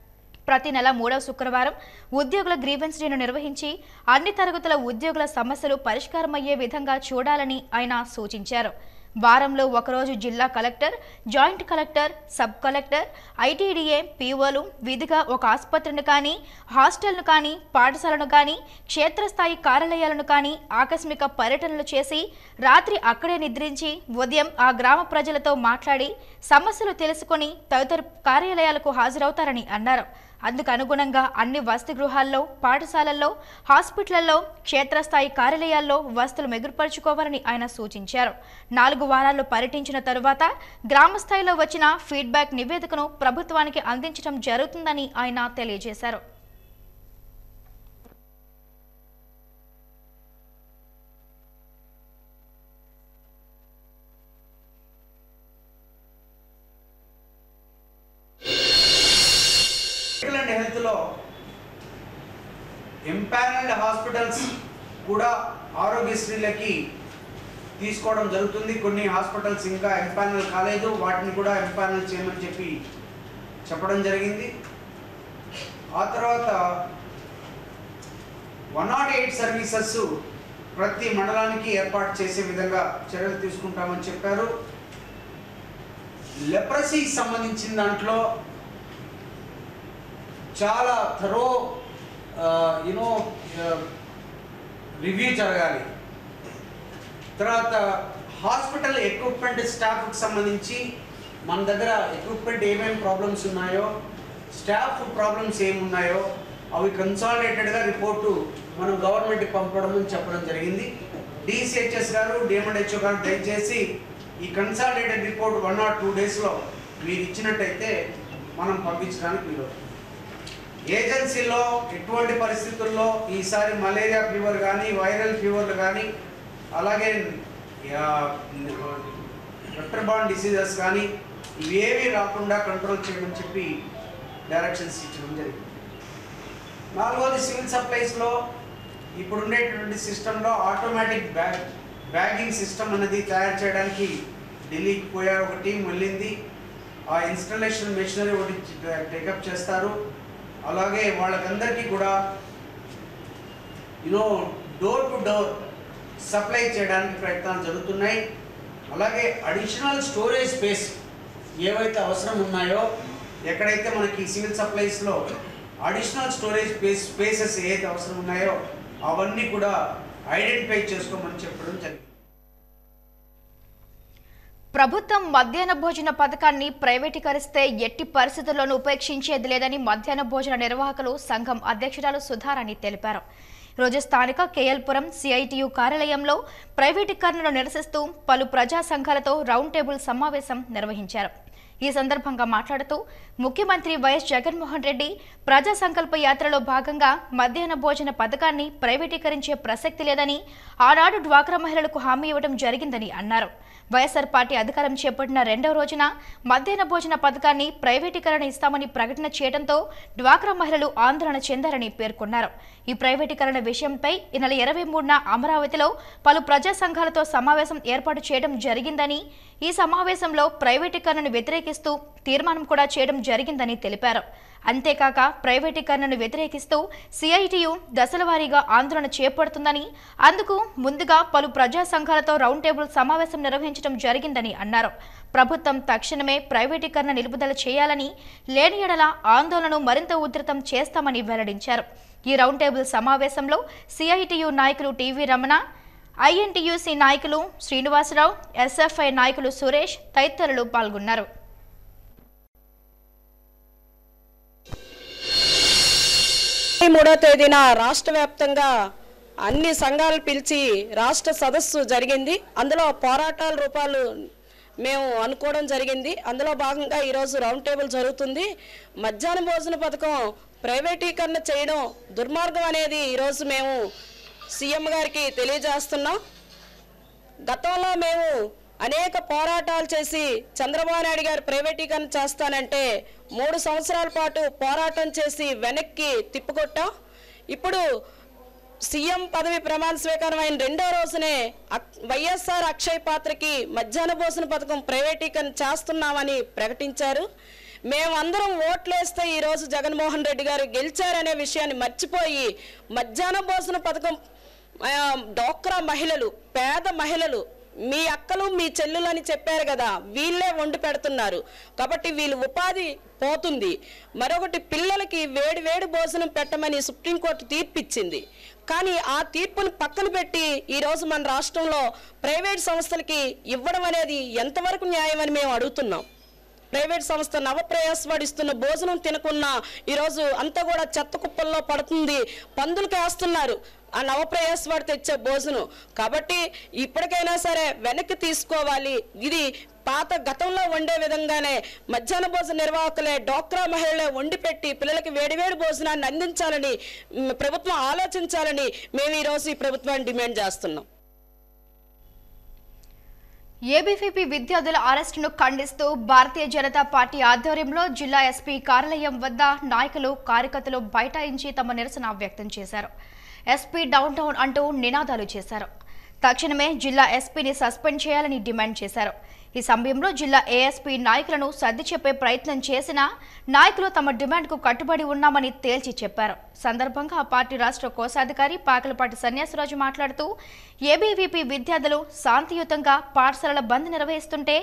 ప్రతి నెల మూడవ శుక్రవారం ఉద్యోగుల గ్రీవెన్స్ డేను నిర్వహించి అన్ని తరగతుల ఉద్యోగుల సమస్యలు పరిష్కారమయ్యే విధంగా చూడాలని ఆయన సూచించారు. వారంలో ఒకరోజు జిల్లా collector joint collector sub collector ITDA పీఓలు విధిగా ఒక ఆసుపత్రిని కానీ హాస్టల్ను కానీ పాఠశాలను కానీ క్షేత్రస్థాయి కార్యాలయాలను కానీ ఆకస్మిక పర్యటనలు చేసి రాత్రి అక్కడే నిద్రించి ఉదయం ఆ గ్రామ ప్రజలతో మాట్లాడి సమస్యలు తెలుసుకొని తదితర కార్యాలయాలకు హాజరవుతారని అన్నారు. అందుకు అనుగుణంగా అన్ని వసతి గృహాల్లో పాఠశాలల్లో హాస్పిటళ్ళలో క్షేత్రస్థాయి కార్యాలయాల్లో వసతులు మెరుగుపరుచుకోవాలని ఆయన సూచించారు. నాలుగు వారాలు పర్యటించిన తరువాత గ్రామ స్థాయిలో వచ్చిన ఫీడ్బ్యాక్ నివేదికను ప్రభుత్వానికి అందించడం జరుగుతుందని ఆయన తెలియజేశారు మెడికల్ అండ్ హెల్త్లో ఎంపానల్డ్ హాస్పిటల్స్ కూడా ఆరోగ్యశ్రీలకి తీసుకోవడం జరుగుతుంది. కొన్ని హాస్పిటల్స్ ఇంకా ఎంపానల్ కాలేదు. వాటిని కూడా ఎంపానల్ చేయమని చెప్పి చెప్పడం జరిగింది. ఆ తర్వాత వన్ నాట్ ఎయిట్ సర్వీసెస్ ప్రతి మండలానికి ఏర్పాటు చేసే విధంగా చర్యలు తీసుకుంటామని చెప్పారు. లెప్రసీకి సంబంధించిన దాంట్లో చాలా థరో యునో రివ్యూ జరగాలి. తర్వాత హాస్పిటల్ ఎక్విప్మెంట్ స్టాఫ్కి సంబంధించి మన దగ్గర ఎక్విప్మెంట్ ఏమేమి ప్రాబ్లమ్స్ ఉన్నాయో స్టాఫ్ ప్రాబ్లమ్స్ ఏమున్నాయో అవి కన్సాలిడేటెడ్గా రిపోర్టు మనం గవర్నమెంట్కి పంపడం అని చెప్పడం జరిగింది. డిసిహెచ్ఎస్ గారు డిఎండ్హెచ్ఓ గారు దయచేసి ఈ consolidated report one or two డేస్లో మీరు ఇచ్చినట్టయితే మనం పంపించడానికి వీలు ఏజెన్సీలో ఎటువంటి పరిస్థితుల్లో ఈసారి మలేరియా ఫీవర్ కానీ వైరల్ ఫీవర్లు కానీ అలాగే వెక్టర్బాన్ డిసీజెస్ కానీ ఇవేవి రాకుండా కంట్రోల్ చేయమని చెప్పి డైరెక్షన్స్ ఇచ్చడం జరిగింది. నాలుగోది సివిల్ సప్లైస్లో ఇప్పుడు ఉండేటువంటి సిస్టంలో ఆటోమేటిక్ బ్యాగ్ బ్యాగింగ్ సిస్టమ్ అనేది తయారు చేయడానికి ఢిల్లీకి పోయారు ఒక టీం వెళ్ళింది. ఆ ఇన్స్టలేషన్ మెషినరీ ఒకటి టేకప్ చేస్తారు. అలాగే వాళ్ళకందరికీ కూడా you know door to door supply చేయడానికి ప్రయత్నాలు జరుగుతున్నాయి. అలాగే అడిషనల్ స్టోరేజ్ స్పేస్ ఏవైతే అవసరం ఉన్నాయో ఎక్కడైతే మనకి సివిల్ సప్లైస్లో అడిషనల్ స్టోరేజ్ స్పేస్ స్పేసెస్ ఏదైతే అవసరం ఉన్నాయో అవన్నీ కూడా ఐడెంటిఫై చేసుకోమని చెప్పడం జరిగింది. ప్రభుత్వం మధ్యాహ్న భోజన పథకాన్ని ప్రైవేటీకరిస్తే ఎట్టి పరిస్థితుల్లోనూ ఉపేక్షించేది లేదని మధ్యాహ్న భోజన నిర్వాహకులు సంఘం అధ్యక్షురాలు సుధారాణి తెలిపారు. రోజు స్థానిక కేఎల్పురం సిఐటియు కార్యాలయంలో ప్రైవేటీకరణను నిరసిస్తూ పలు ప్రజా సంఘాలతో రౌండ్ టేబుల్ సమావేశం నిర్వహించారు. ఈ సందర్భంగా మాట్లాడుతూ ముఖ్యమంత్రి వైఎస్ జగన్మోహన్ రెడ్డి ప్రజా సంకల్ప యాత్రలో భాగంగా మధ్యాహ్న భోజన పథకాన్ని ప్రైవేటీకరించే ప్రసక్తి లేదని ఆనాడు డ్వాక్రా మహిళలకు హామీ ఇవ్వడం జరిగిందని అన్నారు. వైఎస్ఆర్ పార్టీ అధికారం చేపట్టిన రెండవ రోజున మధ్యాహ్న భోజన పథకాన్ని ప్రైవేటీకరణ ఇస్తామని ప్రకటన చేయడంతో డ్వాక్రా మహిళలు ఆందోళన చెందారని పేర్కొన్నారు. ఈ ప్రైవేటీకరణ విషయంపై ఈ నెల ఇరవై మూడున అమరావతిలో పలు ప్రజా సంఘాలతో సమావేశం ఏర్పాటు చేయడం జరిగిందని ఈ సమావేశంలో ప్రైవేటీకరణను వ్యతిరేకిస్తూ తీర్మానం కూడా చేయడం జరిగిందని తెలిపారు. అంతేకాక ప్రైవేటీకరణను వ్యతిరేకిస్తూ సిఐటియు దశలవారీగా ఆందోళన చేపడుతుందని అందుకు ముందుగా పలు ప్రజా సంఘాలతో రౌండ్ టేబుల్ సమావేశం నిర్వహించడం జరిగిందని అన్నారు. ప్రభుత్వం తక్షణమే ప్రైవేటీకరణ నిలుపుదల చేయాలని లేని ఎడల ఆందోళనను మరింత ఉధృతం చేస్తామని వెల్లడించారు. ఈ రౌండ్ టేబుల్ సమావేశంలో సిఐటియు నాయకులు టీవీ రమణ ఐఎన్టీయూసీ నాయకులు శ్రీనివాసరావు ఎస్ఎఫ్ఐ నాయకులు సురేష్ తదితరులు పాల్గొన్నారు. మూడో తేదీన రాష్ట్ర వ్యాప్తంగా అన్ని సంఘాలు పిలిచి రాష్ట్ర సదస్సు జరిగింది. అందులో పోరాటాల రూపాలు మేము అనుకోవడం జరిగింది. అందులో భాగంగా ఈరోజు రౌండ్ టేబుల్ జరుగుతుంది. మధ్యాహ్న భోజన పథకం ప్రైవేటీకరణ చేయడం దుర్మార్గం అనేది ఈరోజు మేము సీఎం గారికి తెలియజేస్తున్నాం. గతంలో మేము అనేక పోరాటాలు చేసి చంద్రబాబు నాయుడు గారు ప్రైవేటీకరణ చేస్తానంటే మూడు సంవత్సరాల పాటు పోరాటం చేసి వెనక్కి తిప్పుకొట్టాం? ఇప్పుడు సీఎం పదవి ప్రమాణ స్వీకారం అయిన రెండో రోజునే అక్- వైఎస్ఆర్ అక్షయ్ పాత్రకి మధ్యాహ్న భోజన పథకం ప్రైవేటీకరణ చేస్తున్నామని ప్రకటించారు. మేమందరం ఓట్లేస్తే ఈరోజు జగన్మోహన్ రెడ్డి గారు గెలిచారనే విషయాన్ని మర్చిపోయి మధ్యాహ్న భోజన పథకం డోక్రా మహిళలు పేద మహిళలు మీ అక్కలు మీ చెల్లులు అని చెప్పారు కదా వీళ్ళే వండి పెడుతున్నారు. కాబట్టి వీళ్ళు ఉపాధి పోతుంది. మరొకటి పిల్లలకి వేడి వేడి భోజనం పెట్టమని సుప్రీంకోర్టు తీర్పిచ్చింది. కానీ ఆ తీర్పును పక్కన పెట్టి ఈరోజు మన రాష్ట్రంలో ప్రైవేట్ సంస్థలకి ఇవ్వడం అనేది ఎంతవరకు న్యాయం అని మేము అడుగుతున్నాం. ప్రైవేట్ సంస్థ నవప్రయాసపడిస్తున్న భోజనం తినకున్నా ఈరోజు అంతా కూడా చెత్త కుప్పల్లో పడుతుంది పందులు వేస్తున్నారు ఆ నవప్రయాసపడి తెచ్చే భోజనం కాబట్టి ఇప్పటికైనా సరే వెనక్కి తీసుకోవాలి. ఇది పాత గతంలో వండే విధంగానే మధ్యాహ్న భోజన నిర్వాహకులే డోక్రా మహిళలే వండి పెట్టి పిల్లలకి వేడివేడి భోజనాన్ని అందించాలని ప్రభుత్వం ఆలోచించాలని మేము ఈరోజు ఈ ప్రభుత్వాన్ని డిమాండ్ చేస్తున్నాం. ఏబీవీపీ విద్యార్థుల అరెస్టును ఖండిస్తూ భారతీయ జనతా పార్టీ ఆధ్వర్యంలో జిల్లా ఎస్పీ కార్యాలయం వద్ద నాయకులు కార్యకర్తలు బైఠాయించి తమ నిరసన వ్యక్తం చేశారు. ఎస్పీ డౌన్ టౌన్ అంటూ నినాదాలు చేశారు. తక్షణమే జిల్లా ఎస్పీని సస్పెండ్ చేయాలని డిమాండ్ చేశారు. ఈ సమయంలో జిల్లా ఏఎస్పీ నాయకులను సర్ది చెప్పే ప్రయత్నం చేసినా నాయకులు తమ డిమాండ్కు కట్టుబడి ఉన్నామని తేల్చి చెప్పారు. సందర్భంగా ఆ పార్టీ రాష్ట్ర కోశాధికారి పాకలపాటి సన్యాసరాజు మాట్లాడుతూ ఏబీవీపీ విద్యార్థులు శాంతియుతంగా పాఠశాలల బంద్ నిర్వహిస్తుంటే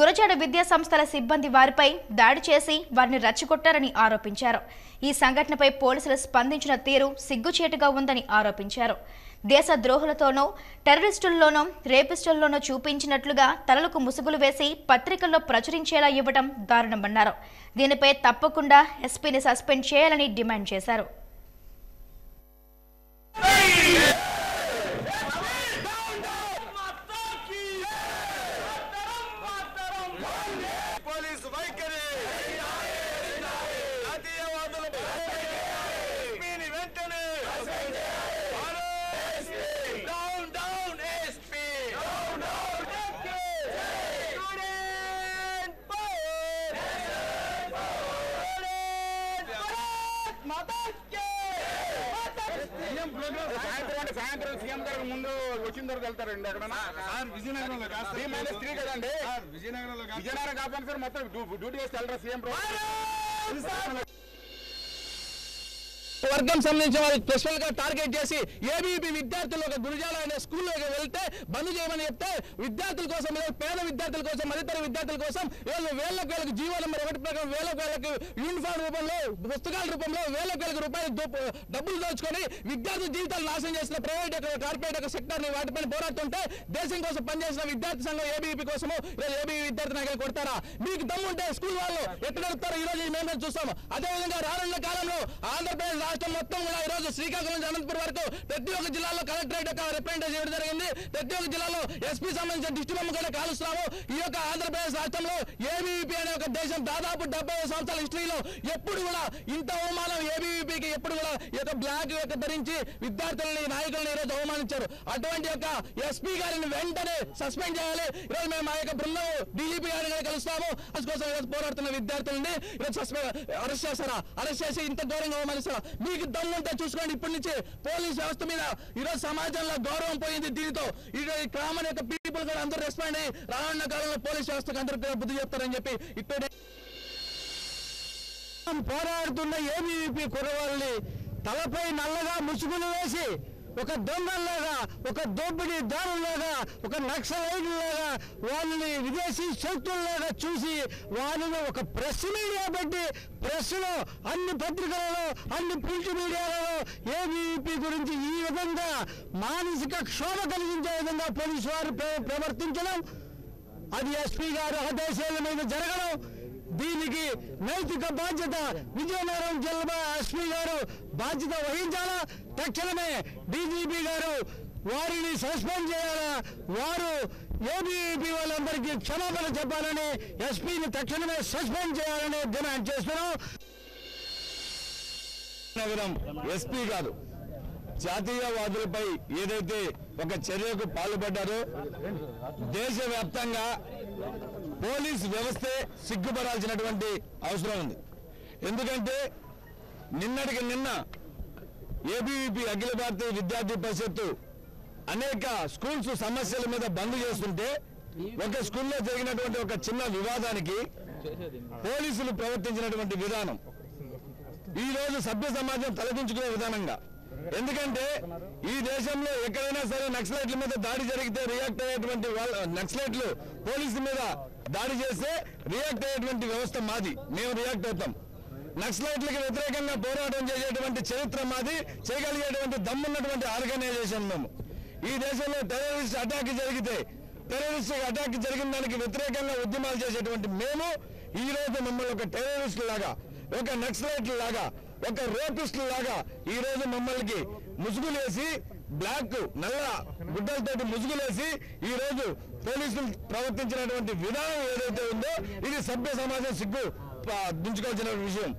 గురజాడ విద్యా సంస్థల సిబ్బంది వారిపై దాడి చేసి వారిని రచ్చగొట్టారని ఆరోపించారు. ఈ సంఘటనపై పోలీసులు స్పందించిన తీరు సిగ్గుచేటుగా ఉందని ఆరోపించారు. దేశ ద్రోహులతోనో టెర్రరిస్టుల్లోనో రేపిస్టుల్లోనో చూపించినట్లుగా తలలకు ముసుగులు వేసి పత్రికల్లో ప్రచురించేలా ఇవ్వడం దారుణమన్నారు. దీనిపై తప్పకుండా ఎస్పీని సస్పెండ్ చేయాలని డిమాండ్ చేశారు. సాయంత్రం సాయంత్రం సీఎం గారు ముందు వచ్చిన తర్వాత వెళ్తారండి అక్కడ. విజయనగరంలో త్రీ మైనస్ త్రీ కదండి? విజయనగరంలో విజయనగరం కాకపోతే సార్ మొత్తం డ్యూ- డ్యూటీ చేసి వెళ్ళరా సీఎం వర్గం సంబంధించిన వాళ్ళు స్పెషల్గా టార్గెట్ చేసి ఏబీపీ విద్యార్థులు ఒక గురుజాల అనే స్కూల్లోకి వెళ్తే బంద్ చేయమని చెప్తే విద్యార్థుల కోసం పేద విద్యార్థుల కోసం మధ్యతర విద్యార్థుల కోసం ఈరోజు వేలకు వేలకు జీవో నెంబర్ ఒకటి ప్రకారం వేలకు వేలకు యూనిఫామ్ రూపంలో పుస్తకాల రూపంలో వేలకు వేలకు రూపాయలు డబ్బులు దోచుకొని విద్యార్థుల జీవితాలు నాశనం చేసిన ప్రైవేట్ యొక్క కార్పొరేట్ యొక్క సెక్టర్ని వాటిపైన పోరాడుతుంటే దేశం కోసం పనిచేసిన విద్యార్థి సంఘం ఏబీపీ కోసము ఈరోజు ఏబీ విద్యార్థి నాయకులు కొడతారా? మీకు దమ్ముంటే స్కూల్ వాళ్ళు ఎక్కడ నడుపుతారో ఈ రోజు మేము చూస్తాము. అదేవిధంగా రానున్న కాలంలో ఆంధ్రప్రదేశ్ రాష్ట్ర మొత్తం కూడా ఈ రోజు శ్రీకాకుళం నుంచి అనంతపురం వరకు ప్రతి ఒక్క జిల్లాలో కలెక్టరేట్ యొక్క రిప్రజెంటేషన్ చేయడం జరిగింది. ప్రతి ఒక్క జిల్లాలో ఎస్పీ సంబంధించిన డిస్ట్రిక్ట్ బొమ్మ కూడా కాలుస్తున్నాము. ఈ యొక్క ఆంధ్రప్రదేశ్ రాష్ట్రంలో ఏబీవీపీ అనే ఒక దేశం దాదాపు డెబ్బై సంవత్సరాల హిస్టరీలో ఎప్పుడు కూడా ఇంత అవమానం ఏబీవీపీకి ఎప్పుడు కూడా ఈ యొక్క బ్లాక్ యొక్క ధరించి విద్యార్థులని నాయకులను ఈరోజు అవమానించారు. అటువంటి యొక్క ఎస్పీ గారిని వెంటనే సస్పెండ్ చేయాలి. ఈరోజు మేము మా యొక్క బృందం డీజీపీ గారిని కలుస్తాము. అందుకోసం ఈరోజు పోరాడుతున్న విద్యార్థులని ఈరోజు సస్పెండ్ అరెస్ట్ చేస్తారా? అరెస్ట్ చేసి ఇంత ఘోరంగా అవమానిస్తారా? మీకు దమ్ముంటే చూసుకోండి. ఇప్పటి నుంచి పోలీస్ వ్యవస్థ మీద ఈరోజు సమాజంలో గౌరవం పోయింది దీనితో. ఈరోజు ఈ కామన్ యొక్క పీపుల్ కూడా అందరూ రెస్పాండ్ అయ్యి రానున్న కాలంలో పోలీస్ వ్యవస్థకు అందరూ బుద్ధి చెప్తారని చెప్పి ఇప్పుడే పోరాడుతున్న ఏబీవీపీ కుర్రవాళ్ళని తలపై నల్లగా ముసుగులు వేసి ఒక దొంగల్లాగా ఒక దోపిడీ దారులాగా ఒక నక్సలైట్లాగా వాళ్ళని విదేశీ శక్తుల్లాగా చూసి వాళ్ళని ఒక ప్రెస్ మీడియా పెట్టి ప్రెస్లో అన్ని పత్రికలలో అన్ని ప్రింట్ మీడియాలలో ఏబీవీపీ గురించి ఈ విధంగా మానసిక క్షోభ కలిగించే విధంగా పోలీసు వారు ప్రవర్తించడం అది ఎస్పీ గారు ఆదేశాల మీద జరగడం దీనికి నైతిక బాధ్యత విజయనగరం జిల్లా ఎస్పీ గారు బాధ్యత వహించాలా? తక్షణమే డీజీపీ గారు వారిని సస్పెండ్ చేయాలా? వారు ఏబీపీ వాళ్ళందరికీ క్షమాపణ చెప్పాలని ఎస్పీని తక్షణమే సస్పెండ్ చేయాలని డిమాండ్ చేస్తున్నాం. నగరం ఎస్పీ గారు జాతీయవాదులపై ఏదైతే ఒక చర్యకు పాల్పడ్డారో దేశవ్యాప్తంగా పోలీస్ వ్యవస్థే సిగ్గుపడాల్సినటువంటి అవసరం ఉంది. ఎందుకంటే నిన్నటికి నిన్న ఏబీవీపీ అఖిల భారతీయ విద్యార్థి పరిషత్తు అనేక స్కూల్స్ సమస్యల మీద బంద్ చేస్తుంటే ఒక స్కూల్లో జరిగినటువంటి ఒక చిన్న వివాదానికి పోలీసులు ప్రవర్తించినటువంటి విధానం. ఈ రోజు సభ్య సమాజం తలదించుకునే విధానంగా. ఎందుకంటే ఈ దేశంలో ఎక్కడైనా సరే నక్సలైట్ల మీద దాడి జరిగితే రియాక్ట్ అయ్యేటువంటి నక్సలైట్లు పోలీసుల మీద దాడి చేస్తే రియాక్ట్ అయ్యేటువంటి వ్యవస్థ మాది. మేము రియాక్ట్ అవుతాం. నక్సలైట్లకు వ్యతిరేకంగా పోరాటం చేసేటువంటి చరిత్ర మాది. చేయగలిగేటువంటి దమ్మున్నటువంటి ఆర్గనైజేషన్ మేము. ఈ దేశంలో టెర్రరిస్ట్ అటాక్ జరిగితే టెర్రరిస్ట్ అటాక్ జరిగిన దానికి వ్యతిరేకంగా ఉద్యమాలు చేసేటువంటి మేము ఈ రోజు మమ్మల్ని ఒక టెర్రరిస్ట్ లాగా ఒక నక్సలైట్ లాగా ఒక రేపిస్ట్ లాగా ఈ రోజు మమ్మల్ని ముసుగులేసి బ్లాక్ నల్ల గుడ్డలతోటి ముసుగులేసి ఈ రోజు పోలీసులు ప్రవర్తించినటువంటి విధానం ఏదైతే ఉందో ఇది సభ్య సమాజం సిగ్గు. దించుకోవాల్సిన విషయం.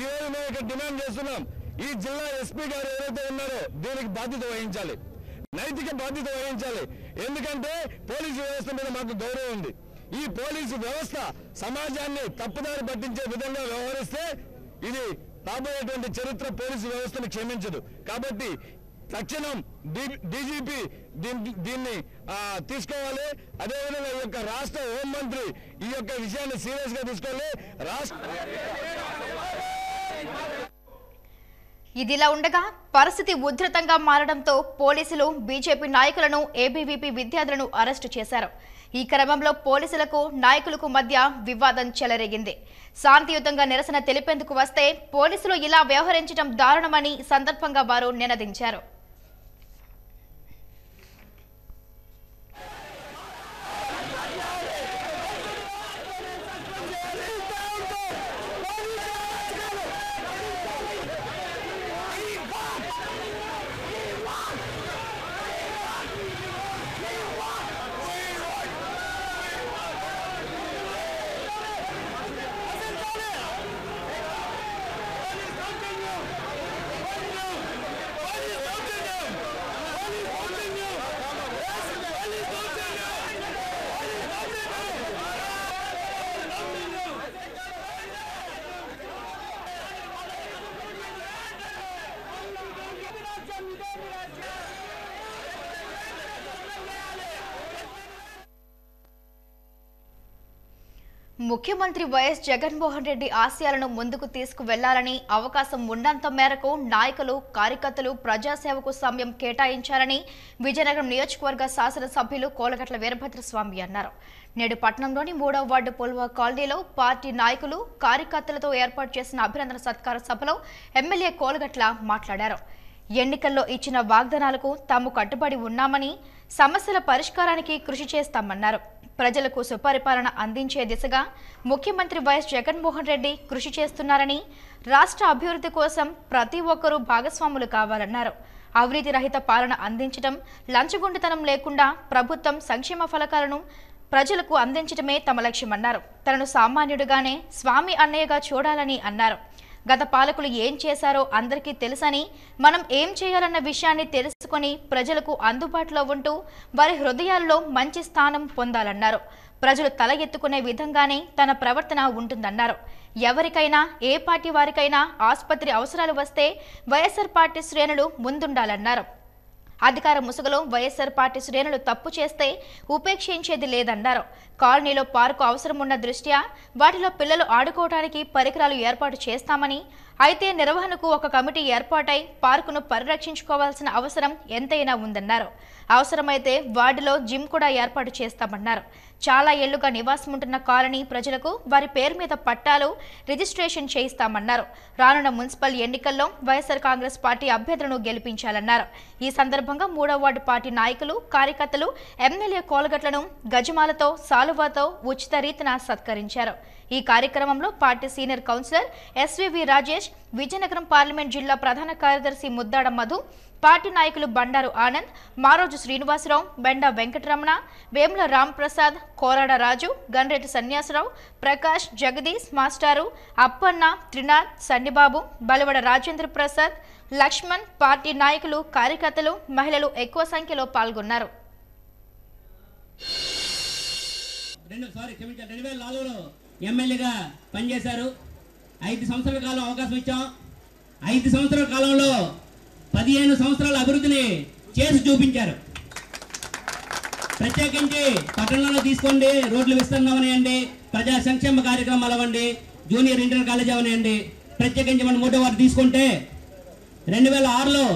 ఈ రోజు మేము ఇక్కడ డిమాండ్ చేస్తున్నాం ఈ జిల్లా ఎస్పీ గారు ఎవరైతే ఉన్నారో దీనికి బాధ్యత వహించాలి. నైతిక బాధ్యత వహించాలి. ఎందుకంటే పోలీసు వ్యవస్థ మీద మాకు గౌరవం ఉంది. ఈ పోలీసు వ్యవస్థ సమాజాన్ని తప్పుదారి పట్టించే విధంగా వ్యవహరిస్తే ఇది రాబోయేటువంటి చరిత్ర పోలీసు వ్యవస్థను క్షమించదు. కాబట్టి తక్షణం డీజీపీ దీన్ని తీసుకోవాలి. అదేవిధంగా ఈ యొక్క రాష్ట్ర హోంమంత్రి ఈ యొక్క విషయాన్ని సీరియస్గా తీసుకోవాలి. రాష్ట్ర ఇదిలా ఉండగా పరిస్థితి ఉధృతంగా మారడంతో పోలీసులు బీజేపీ నాయకులను ఏబీవీపీ విద్యార్థులను అరెస్టు చేశారు. ఈ క్రమంలో పోలీసులకు నాయకులకు మధ్య వివాదం చెలరేగింది. శాంతియుతంగా నిరసన తెలిపేందుకు వస్తే పోలీసులు ఇలా వ్యవహరించడం దారుణమని సందర్భంగా వారు నినదించారు. ముఖ్యమంత్రి వైఎస్ జగన్మోహన్ రెడ్డి ఆశయాలను ముందుకు తీసుకువెళ్ళాలని అవకాశం ఉన్నంత మేరకు నాయకులు కార్యకర్తలు ప్రజాసేవకు సమయం కేటాయించాలని విజయనగరం నియోజకవర్గ శాసనసభ్యులు కోలగట్ల వీరభద్రస్వామి అన్నారు. నేడు పట్టణంలోని మూడవ వార్డు పొల్వా కాలనీలో పార్టీ నాయకులు కార్యకర్తలతో ఏర్పాటు చేసిన అభినందన సత్కార సభలో ఎమ్మెల్యే కోలగట్ల మాట్లాడారు. ఎన్నికల్లో ఇచ్చిన వాగ్దానాలకు తాము కట్టుబడి ఉన్నామని సమస్యల పరిష్కారానికి కృషి చేస్తామన్నారు. ప్రజలకు సుపరిపాలన అందించే దిశగా ముఖ్యమంత్రి వైఎస్ జగన్మోహన్ రెడ్డి కృషి చేస్తున్నారని రాష్ట్ర అభివృద్ధి కోసం ప్రతి ఒక్కరూ భాగస్వాములు కావాలన్నారు. అవినీతి రహిత పాలన అందించడం లంచగొండితనం లేకుండా ప్రభుత్వం సంక్షేమ ఫలకాలను ప్రజలకు అందించడమే తమ లక్ష్యమన్నారు. తనను సామాన్యుడిగానే స్వామి అన్నయ్యగా చూడాలని అన్నారు. గత పాలకులు ఏం చేశారో అందరికీ తెలుసని మనం ఏం చేయాలన్న విషయాన్ని తెలుసుకొని ప్రజలకు అందుబాటులో ఉంటూ వారి హృదయాల్లో మంచి స్థానం పొందాలన్నారు. ప్రజలు తల ఎత్తుకునే విధంగానే తన ప్రవర్తన ఉంటుందన్నారు. ఎవరికైనా ఏ పార్టీ వారికైనా ఆసుపత్రి అవసరాలు వస్తే వైఎస్ఆర్ పార్టీ శ్రేణులు ముందుండాలన్నారు. అధికార ముసుగులో వైఎస్ఆర్ పార్టీ శ్రేణులు తప్పు చేస్తే ఉపేక్షించేది లేదన్నారు. కాలనీలో పార్కు అవసరం ఉన్న దృష్ట్యా వాటిలో పిల్లలు ఆడుకోవడానికి పరికరాలు ఏర్పాటు చేస్తామని అయితే నిర్వహణకు ఒక కమిటీ ఏర్పాటై పార్కును పరిరక్షించుకోవాల్సిన అవసరం ఎంతైనా ఉందన్నారు. అవసరమైతే వార్డులో జిమ్ కూడా ఏర్పాటు చేస్తామన్నారు. చాలా ఏళ్ళుగా నివాసం ఉంటున్న కాలనీ ప్రజలకు వారి పేరు మీద పట్టాలు రిజిస్ట్రేషన్ చేయిస్తామన్నారు. రానున్న మున్సిపల్ ఎన్నికల్లో వైఎస్ఆర్ కాంగ్రెస్ పార్టీ అభ్యర్థులను గెలిపించాలన్నారు. ఈ సందర్భంగా మూడవ వార్డు పార్టీ నాయకులు కార్యకర్తలు ఎమ్మెల్యే కోలగట్లను గజమాలతో సాలువాతో ఉచిత రీతిన సత్కరించారు. ఈ కార్యక్రమంలో party senior councillor SVV Rajesh Vizianagaram parliament జిల్లా ప్రధాన కార్యదర్శి ముద్దాడ మధు పార్టీ నాయకులు బండారు ఆనంద్ మారోజు శ్రీనివాసరావు బెండ వెంకటరమణ వేముల రాంప్రసాద్ కోరాడ రాజు గన్రెడ్డి సన్యాసరావు ప్రకాష్ జగదీష్ మాస్టారు అప్పన్న త్రినాథ్ సన్నిబాబు బలవడ రాజేంద్ర ప్రసాద్ లక్ష్మణ్ పార్టీ నాయకులు కార్యకర్తలు మహిళలు ఎక్కువ సంఖ్యలో పాల్గొన్నారు. ఎమ్మెల్యేగా పనిచేశారు. ఐదు సంవత్సరాల కాలం అవకాశం ఇచ్చాం. ఐదు సంవత్సరాల కాలంలో పదిహేను సంవత్సరాల అభివృద్ధిని చేసి చూపించారు. ప్రత్యేకించి పట్టణంలో తీసుకోండి రోడ్లు విస్తరణ అవనివ్వండి ప్రజా సంక్షేమ కార్యక్రమాలు అవ్వండి జూనియర్ ఇంటర్ కాలేజ్ అవనివ్వండి ప్రత్యేకించి మనం మూడో వారు తీసుకుంటే రెండు వేల ఆరులో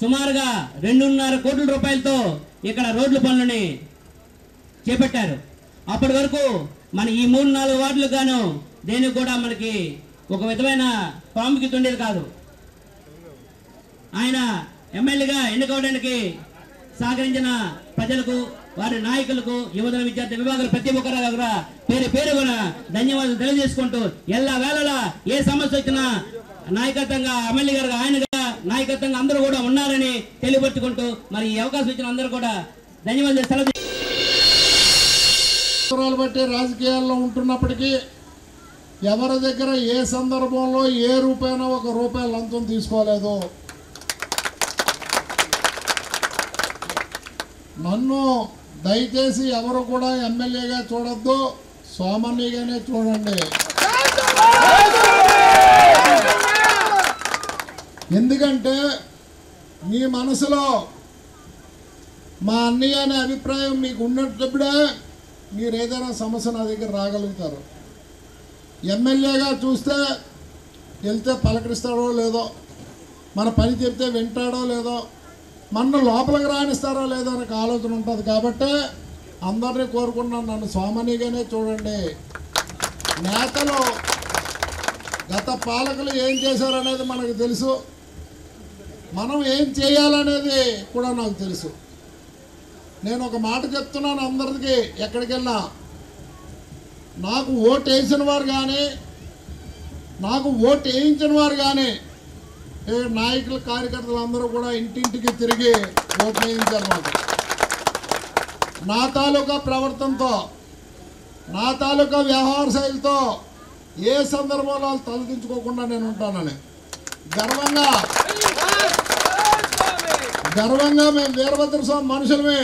సుమారుగా రెండున్నర కోట్ల రూపాయలతో ఇక్కడ రోడ్ల పనులని చేపట్టారు. అప్పటి వరకు మన ఈ మూడు నాలుగు వార్డులకు గాను దేనికి కూడా మనకి ఒక విధమైన ప్రాముఖ్యత ఉండేది కాదు. ఆయన ఎమ్మెల్యేగా ఎన్నుకోవడానికి సహకరించిన ప్రజలకు వారి నాయకులకు యువజన విద్యార్థి విభాగాలు ప్రతి ఒక్కరు కూడా పేరు పేరు కూడా ధన్యవాదాలు తెలియజేసుకుంటూ ఎల్లా వేళలా ఏ సమస్య వచ్చినా నాయకత్వంగా ఎమ్మెల్యే గారు ఆయనగా నాయకత్వంగా అందరూ కూడా ఉన్నారని తెలియపరుచుకుంటూ మరి ఈ అవకాశం ఇచ్చిన అందరూ కూడా ధన్యవాదాలు సెలవు బట్టి రాజకీయాల్లో ఉంటున్నప్పటికీ ఎవరి దగ్గర ఏ సందర్భంలో ఏ రూపాయినా ఒక రూపాయి లంచం తీసుకోలేదు. నన్ను దయచేసి ఎవరు కూడా ఎమ్మెల్యేగా చూడొద్దు సోమన్నిగానే చూడండి. ఎందుకంటే మీ మనసులో మా అన్నయ్య అనే అభిప్రాయం మీకు ఉన్నప్పుడే మీరు ఏదైనా సమస్య నా దగ్గర రాగలుగుతారు. ఎమ్మెల్యేగా చూస్తే వెళ్తే పలకరిస్తాడో లేదో మన పని చెప్తే వింటాడో లేదో మన లోపలికి రాణిస్తారో లేదో అనే ఒక ఆలోచన ఉంటుంది. కాబట్టి అందరినీ కోరుకున్నాను నన్ను సోమనిగానే చూడండి. నేతలు గత పాలకులు ఏం చేశారనేది మనకు తెలుసు. మనం ఏం చేయాలనేది కూడా నాకు తెలుసు. నేను ఒక మాట చెప్తున్నాను అందరికి. ఎక్కడికి నాకు ఓటు వేసిన వారు కానీ నాకు ఓటు వేయించిన వారు కానీ నాయకులు కార్యకర్తలు అందరూ కూడా ఇంటింటికి తిరిగి ఓటు వేయించారు మాకు. నా తాలూకా ప్రవర్తనతో నా తాలూకా వ్యవహార శైలితో ఏ సందర్భంలో వాళ్ళు తలదించుకోకుండా నేను ఉంటానని. గర్వంగా గర్వంగా మేము వీరభద్ర స్వామి మనుషులమే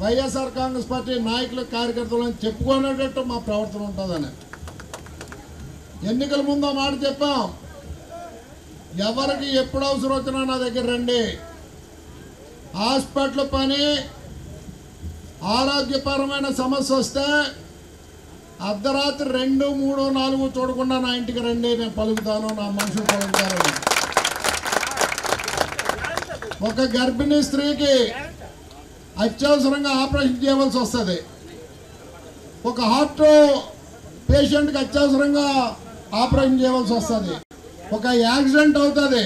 వైఎస్ఆర్ కాంగ్రెస్ పార్టీ నాయకులు అని చెప్పుకునేటట్టు మా ప్రవర్తన ఉంటుందని. ఎన్నికల ముందు మాట చెప్పాం. ఎవరికి ఎప్పుడు అవసరం వచ్చినా నా దగ్గర రండి. హాస్పిటల్ పని ఆరోగ్యపరమైన సమస్య వస్తే అర్ధరాత్రి రెండు మూడు నాలుగు చూడకుండా నా ఇంటికి రండి నేను పలుకుతాను నా మనుషులు పలుకుతారు. ఒక గర్భిణీ స్త్రీకి అత్యవసరంగా ఆపరేషన్ చేయవలసి వస్తుంది. ఒక హార్ట్ పేషెంట్కి అత్యవసరంగా ఆపరేషన్ చేయవలసి వస్తుంది. ఒక యాక్సిడెంట్ అవుతుంది.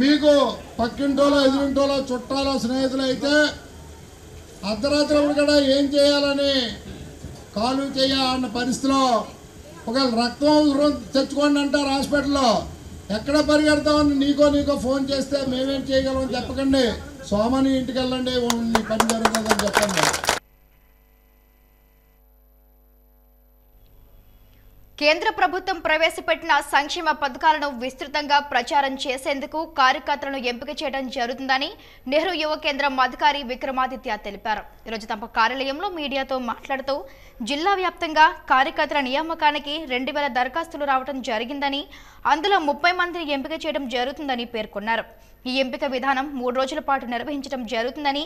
మీకు పక్కింటోలో ఎదురింటోలో చుట్టాలో స్నేహితులు అయితే అర్ధరాత్రి కూడా ఏం చేయాలని కాలు చేయ అన్న పరిస్థితిలో ఒకవేళ రక్తం తెచ్చుకోండి అంటారు హాస్పిటల్లో. ఎక్కడ పరిగెడతామని నీకో నీకో ఫోన్ చేస్తే మేమేం చేయగలం చెప్పకండి. సోమని ఇంటికి వెళ్ళండి నీ పని జరుగుతుందని చెప్పండి. కేంద్ర ప్రభుత్వం ప్రవేశపెట్టిన సంక్షేమ పథకాలను విస్తృతంగా ప్రచారం చేసేందుకు కార్యకర్తలను ఎంపిక చేయడం జరుగుతుందని నెహ్రూ యువ కేంద్రం అధికారి విక్రమాదిత్య తెలిపారు. ఈరోజు తమ కార్యాలయంలో మీడియాతో మాట్లాడుతూ జిల్లా వ్యాప్తంగా కార్యకర్తల నియామకానికి రెండు వేల దరఖాస్తులు రావడం జరిగిందని అందులో ముప్పై మందిని ఎంపిక చేయడం జరుగుతుందని పేర్కొన్నారు. ఈ ఎంపిక విధానం మూడు రోజుల పాటు నిర్వహించడం జరుగుతుందని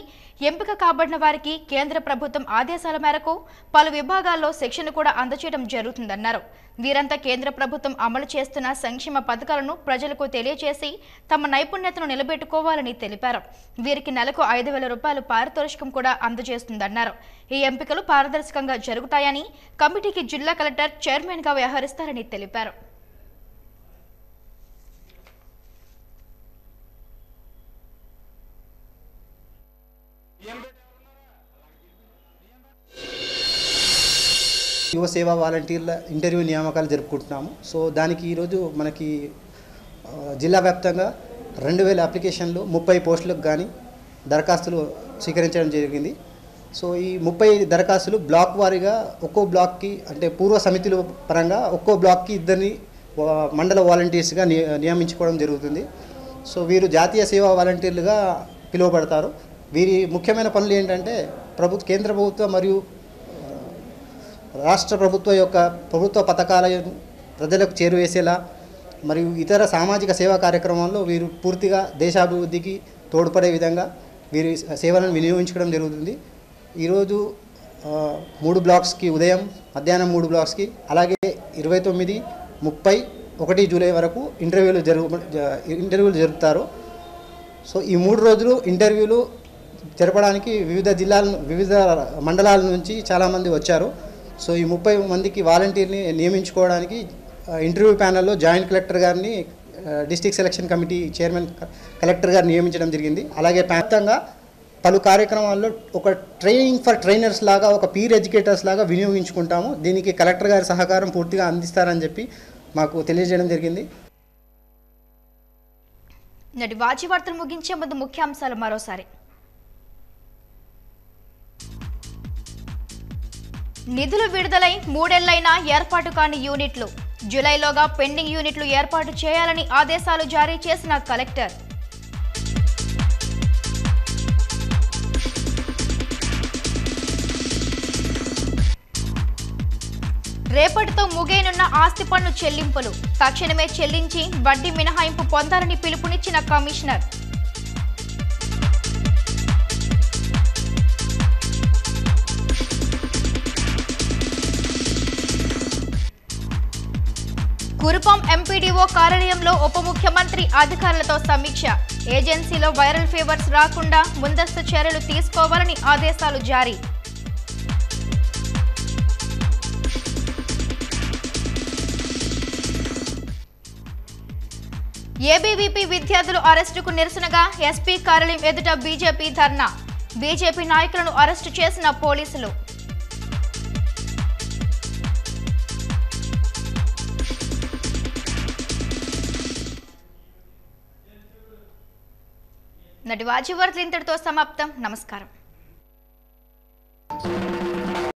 ఎంపిక కాబడిన వారికి కేంద్ర ప్రభుత్వం ఆదేశాల మేరకు పలు విభాగాల్లో శిక్షణ కూడా అందచేయడం జరుగుతుందన్నారు. వీరంతా కేంద్ర ప్రభుత్వం అమలు చేస్తున్న సంక్షేమ పథకాలను ప్రజలకు తెలియజేసి తమ నైపుణ్యతను నిలబెట్టుకోవాలని తెలిపారు. వీరికి నెలకు ఐదు వేల రూపాయలు పారితోషికం కూడా అందజేస్తుందన్నారు. ఈ ఎంపికలు పారదర్శకంగా జరుగుతాయని కమిటీకి జిల్లా కలెక్టర్ చైర్మన్గా వ్యవహరిస్తారని తెలిపారు. యువ సేవా వాలంటీర్ల ఇంటర్వ్యూ నియామకాలు జరుపుకుంటున్నాము. సో దానికి ఈరోజు మనకి జిల్లా వ్యాప్తంగా రెండు వేల అప్లికేషన్లు ముప్పై పోస్టులకు కానీ దరఖాస్తులు స్వీకరించడం జరిగింది. సో ఈ ముప్పై దరఖాస్తులు బ్లాక్ వారీగా ఒక్కో బ్లాక్కి అంటే పూర్వ సమితుల పరంగా ఒక్కో బ్లాక్కి ఇద్దరిని మండల వాలంటీర్స్గా ని నియమించుకోవడం జరుగుతుంది. సో వీరు జాతీయ సేవా వాలంటీర్లుగా పిలువబడతారు. వీరి ముఖ్యమైన పనులు ఏంటంటే ప్రభుత్వ కేంద్ర ప్రభుత్వ మరియు రాష్ట్ర ప్రభుత్వ యొక్క ప్రభుత్వ పథకాల ప్రజలకు చేరువేసేలా మరియు ఇతర సామాజిక సేవా కార్యక్రమాల్లో వీరు పూర్తిగా దేశాభివృద్ధికి తోడ్పడే విధంగా వీరి సేవలను వినియోగించడం జరుగుతుంది. ఈరోజు మూడు బ్లాక్స్కి ఉదయం మధ్యాహ్నం మూడు బ్లాక్స్కి అలాగే ఇరవై తొమ్మిది ముప్పై ఒకటి జూలై వరకు ఇంటర్వ్యూలు జరుగు ఇంటర్వ్యూలు జరుపుతారు. సో ఈ మూడు రోజులు ఇంటర్వ్యూలు జరపడానికి వివిధ జిల్లాల వివిధ మండలాల నుంచి చాలామంది వచ్చారు. సో ఈ ముప్పై మందికి వాలంటీర్ని నియమించుకోవడానికి ఇంటర్వ్యూ ప్యానల్లో జాయింట్ కలెక్టర్ గారిని district selection committee chairman collector గారు నియమించడం జరిగింది. అలాగే వ్యాప్తంగా పలు కార్యక్రమాల్లో ఒక ట్రైనింగ్ ఫర్ ట్రైనర్స్ లాగా ఒక పీర్ ఎడ్యుకేటర్స్ లాగా వినియోగించుకుంటాము. దీనికి కలెక్టర్ గారి సహకారం పూర్తిగా అందిస్తారని చెప్పి మాకు తెలియజేయడం జరిగింది. నటి వాచి వార్తలు ముగించే ముందు ముఖ్యాంశాలు మరోసారి. నిధులు విడుదలై మూడేళ్ళైనా ఏర్పాటు కాని యూనిట్లు. జులైలోగా పెండింగ్ యూనిట్లు ఏర్పాటు చేయాలని ఆదేశాలు జారీ చేసిన కలెక్టర్. రేపటితో ముగియనున్న ఆస్తి పన్ను చెల్లింపులు. తక్షణమే చెల్లించి వడ్డీ మినహాయింపు పొందాలని పిలుపునిచ్చిన కమిషనర్. కురుపం ఎంపీడీఓ కార్యాలయంలో ఉప ముఖ్యమంత్రి అధికారులతో సమీక్ష. ఏజెన్సీలో వైరల్ ఫీవర్స్ రాకుండా ముందస్తు చర్యలు తీసుకోవాలని ఆదేశాలు జారీ. ఏబీవీపీ విద్యార్థులు అరెస్టుకు నిరసనగా ఎస్పీ కార్యాలయం ఎదుట బీజేపీ ధర్నా. బీజేపీ నాయకులను అరెస్టు చేసిన పోలీసులు. నటి వాజీ వార్తలు ఇంతటితో సమాప్తం. నమస్కారం.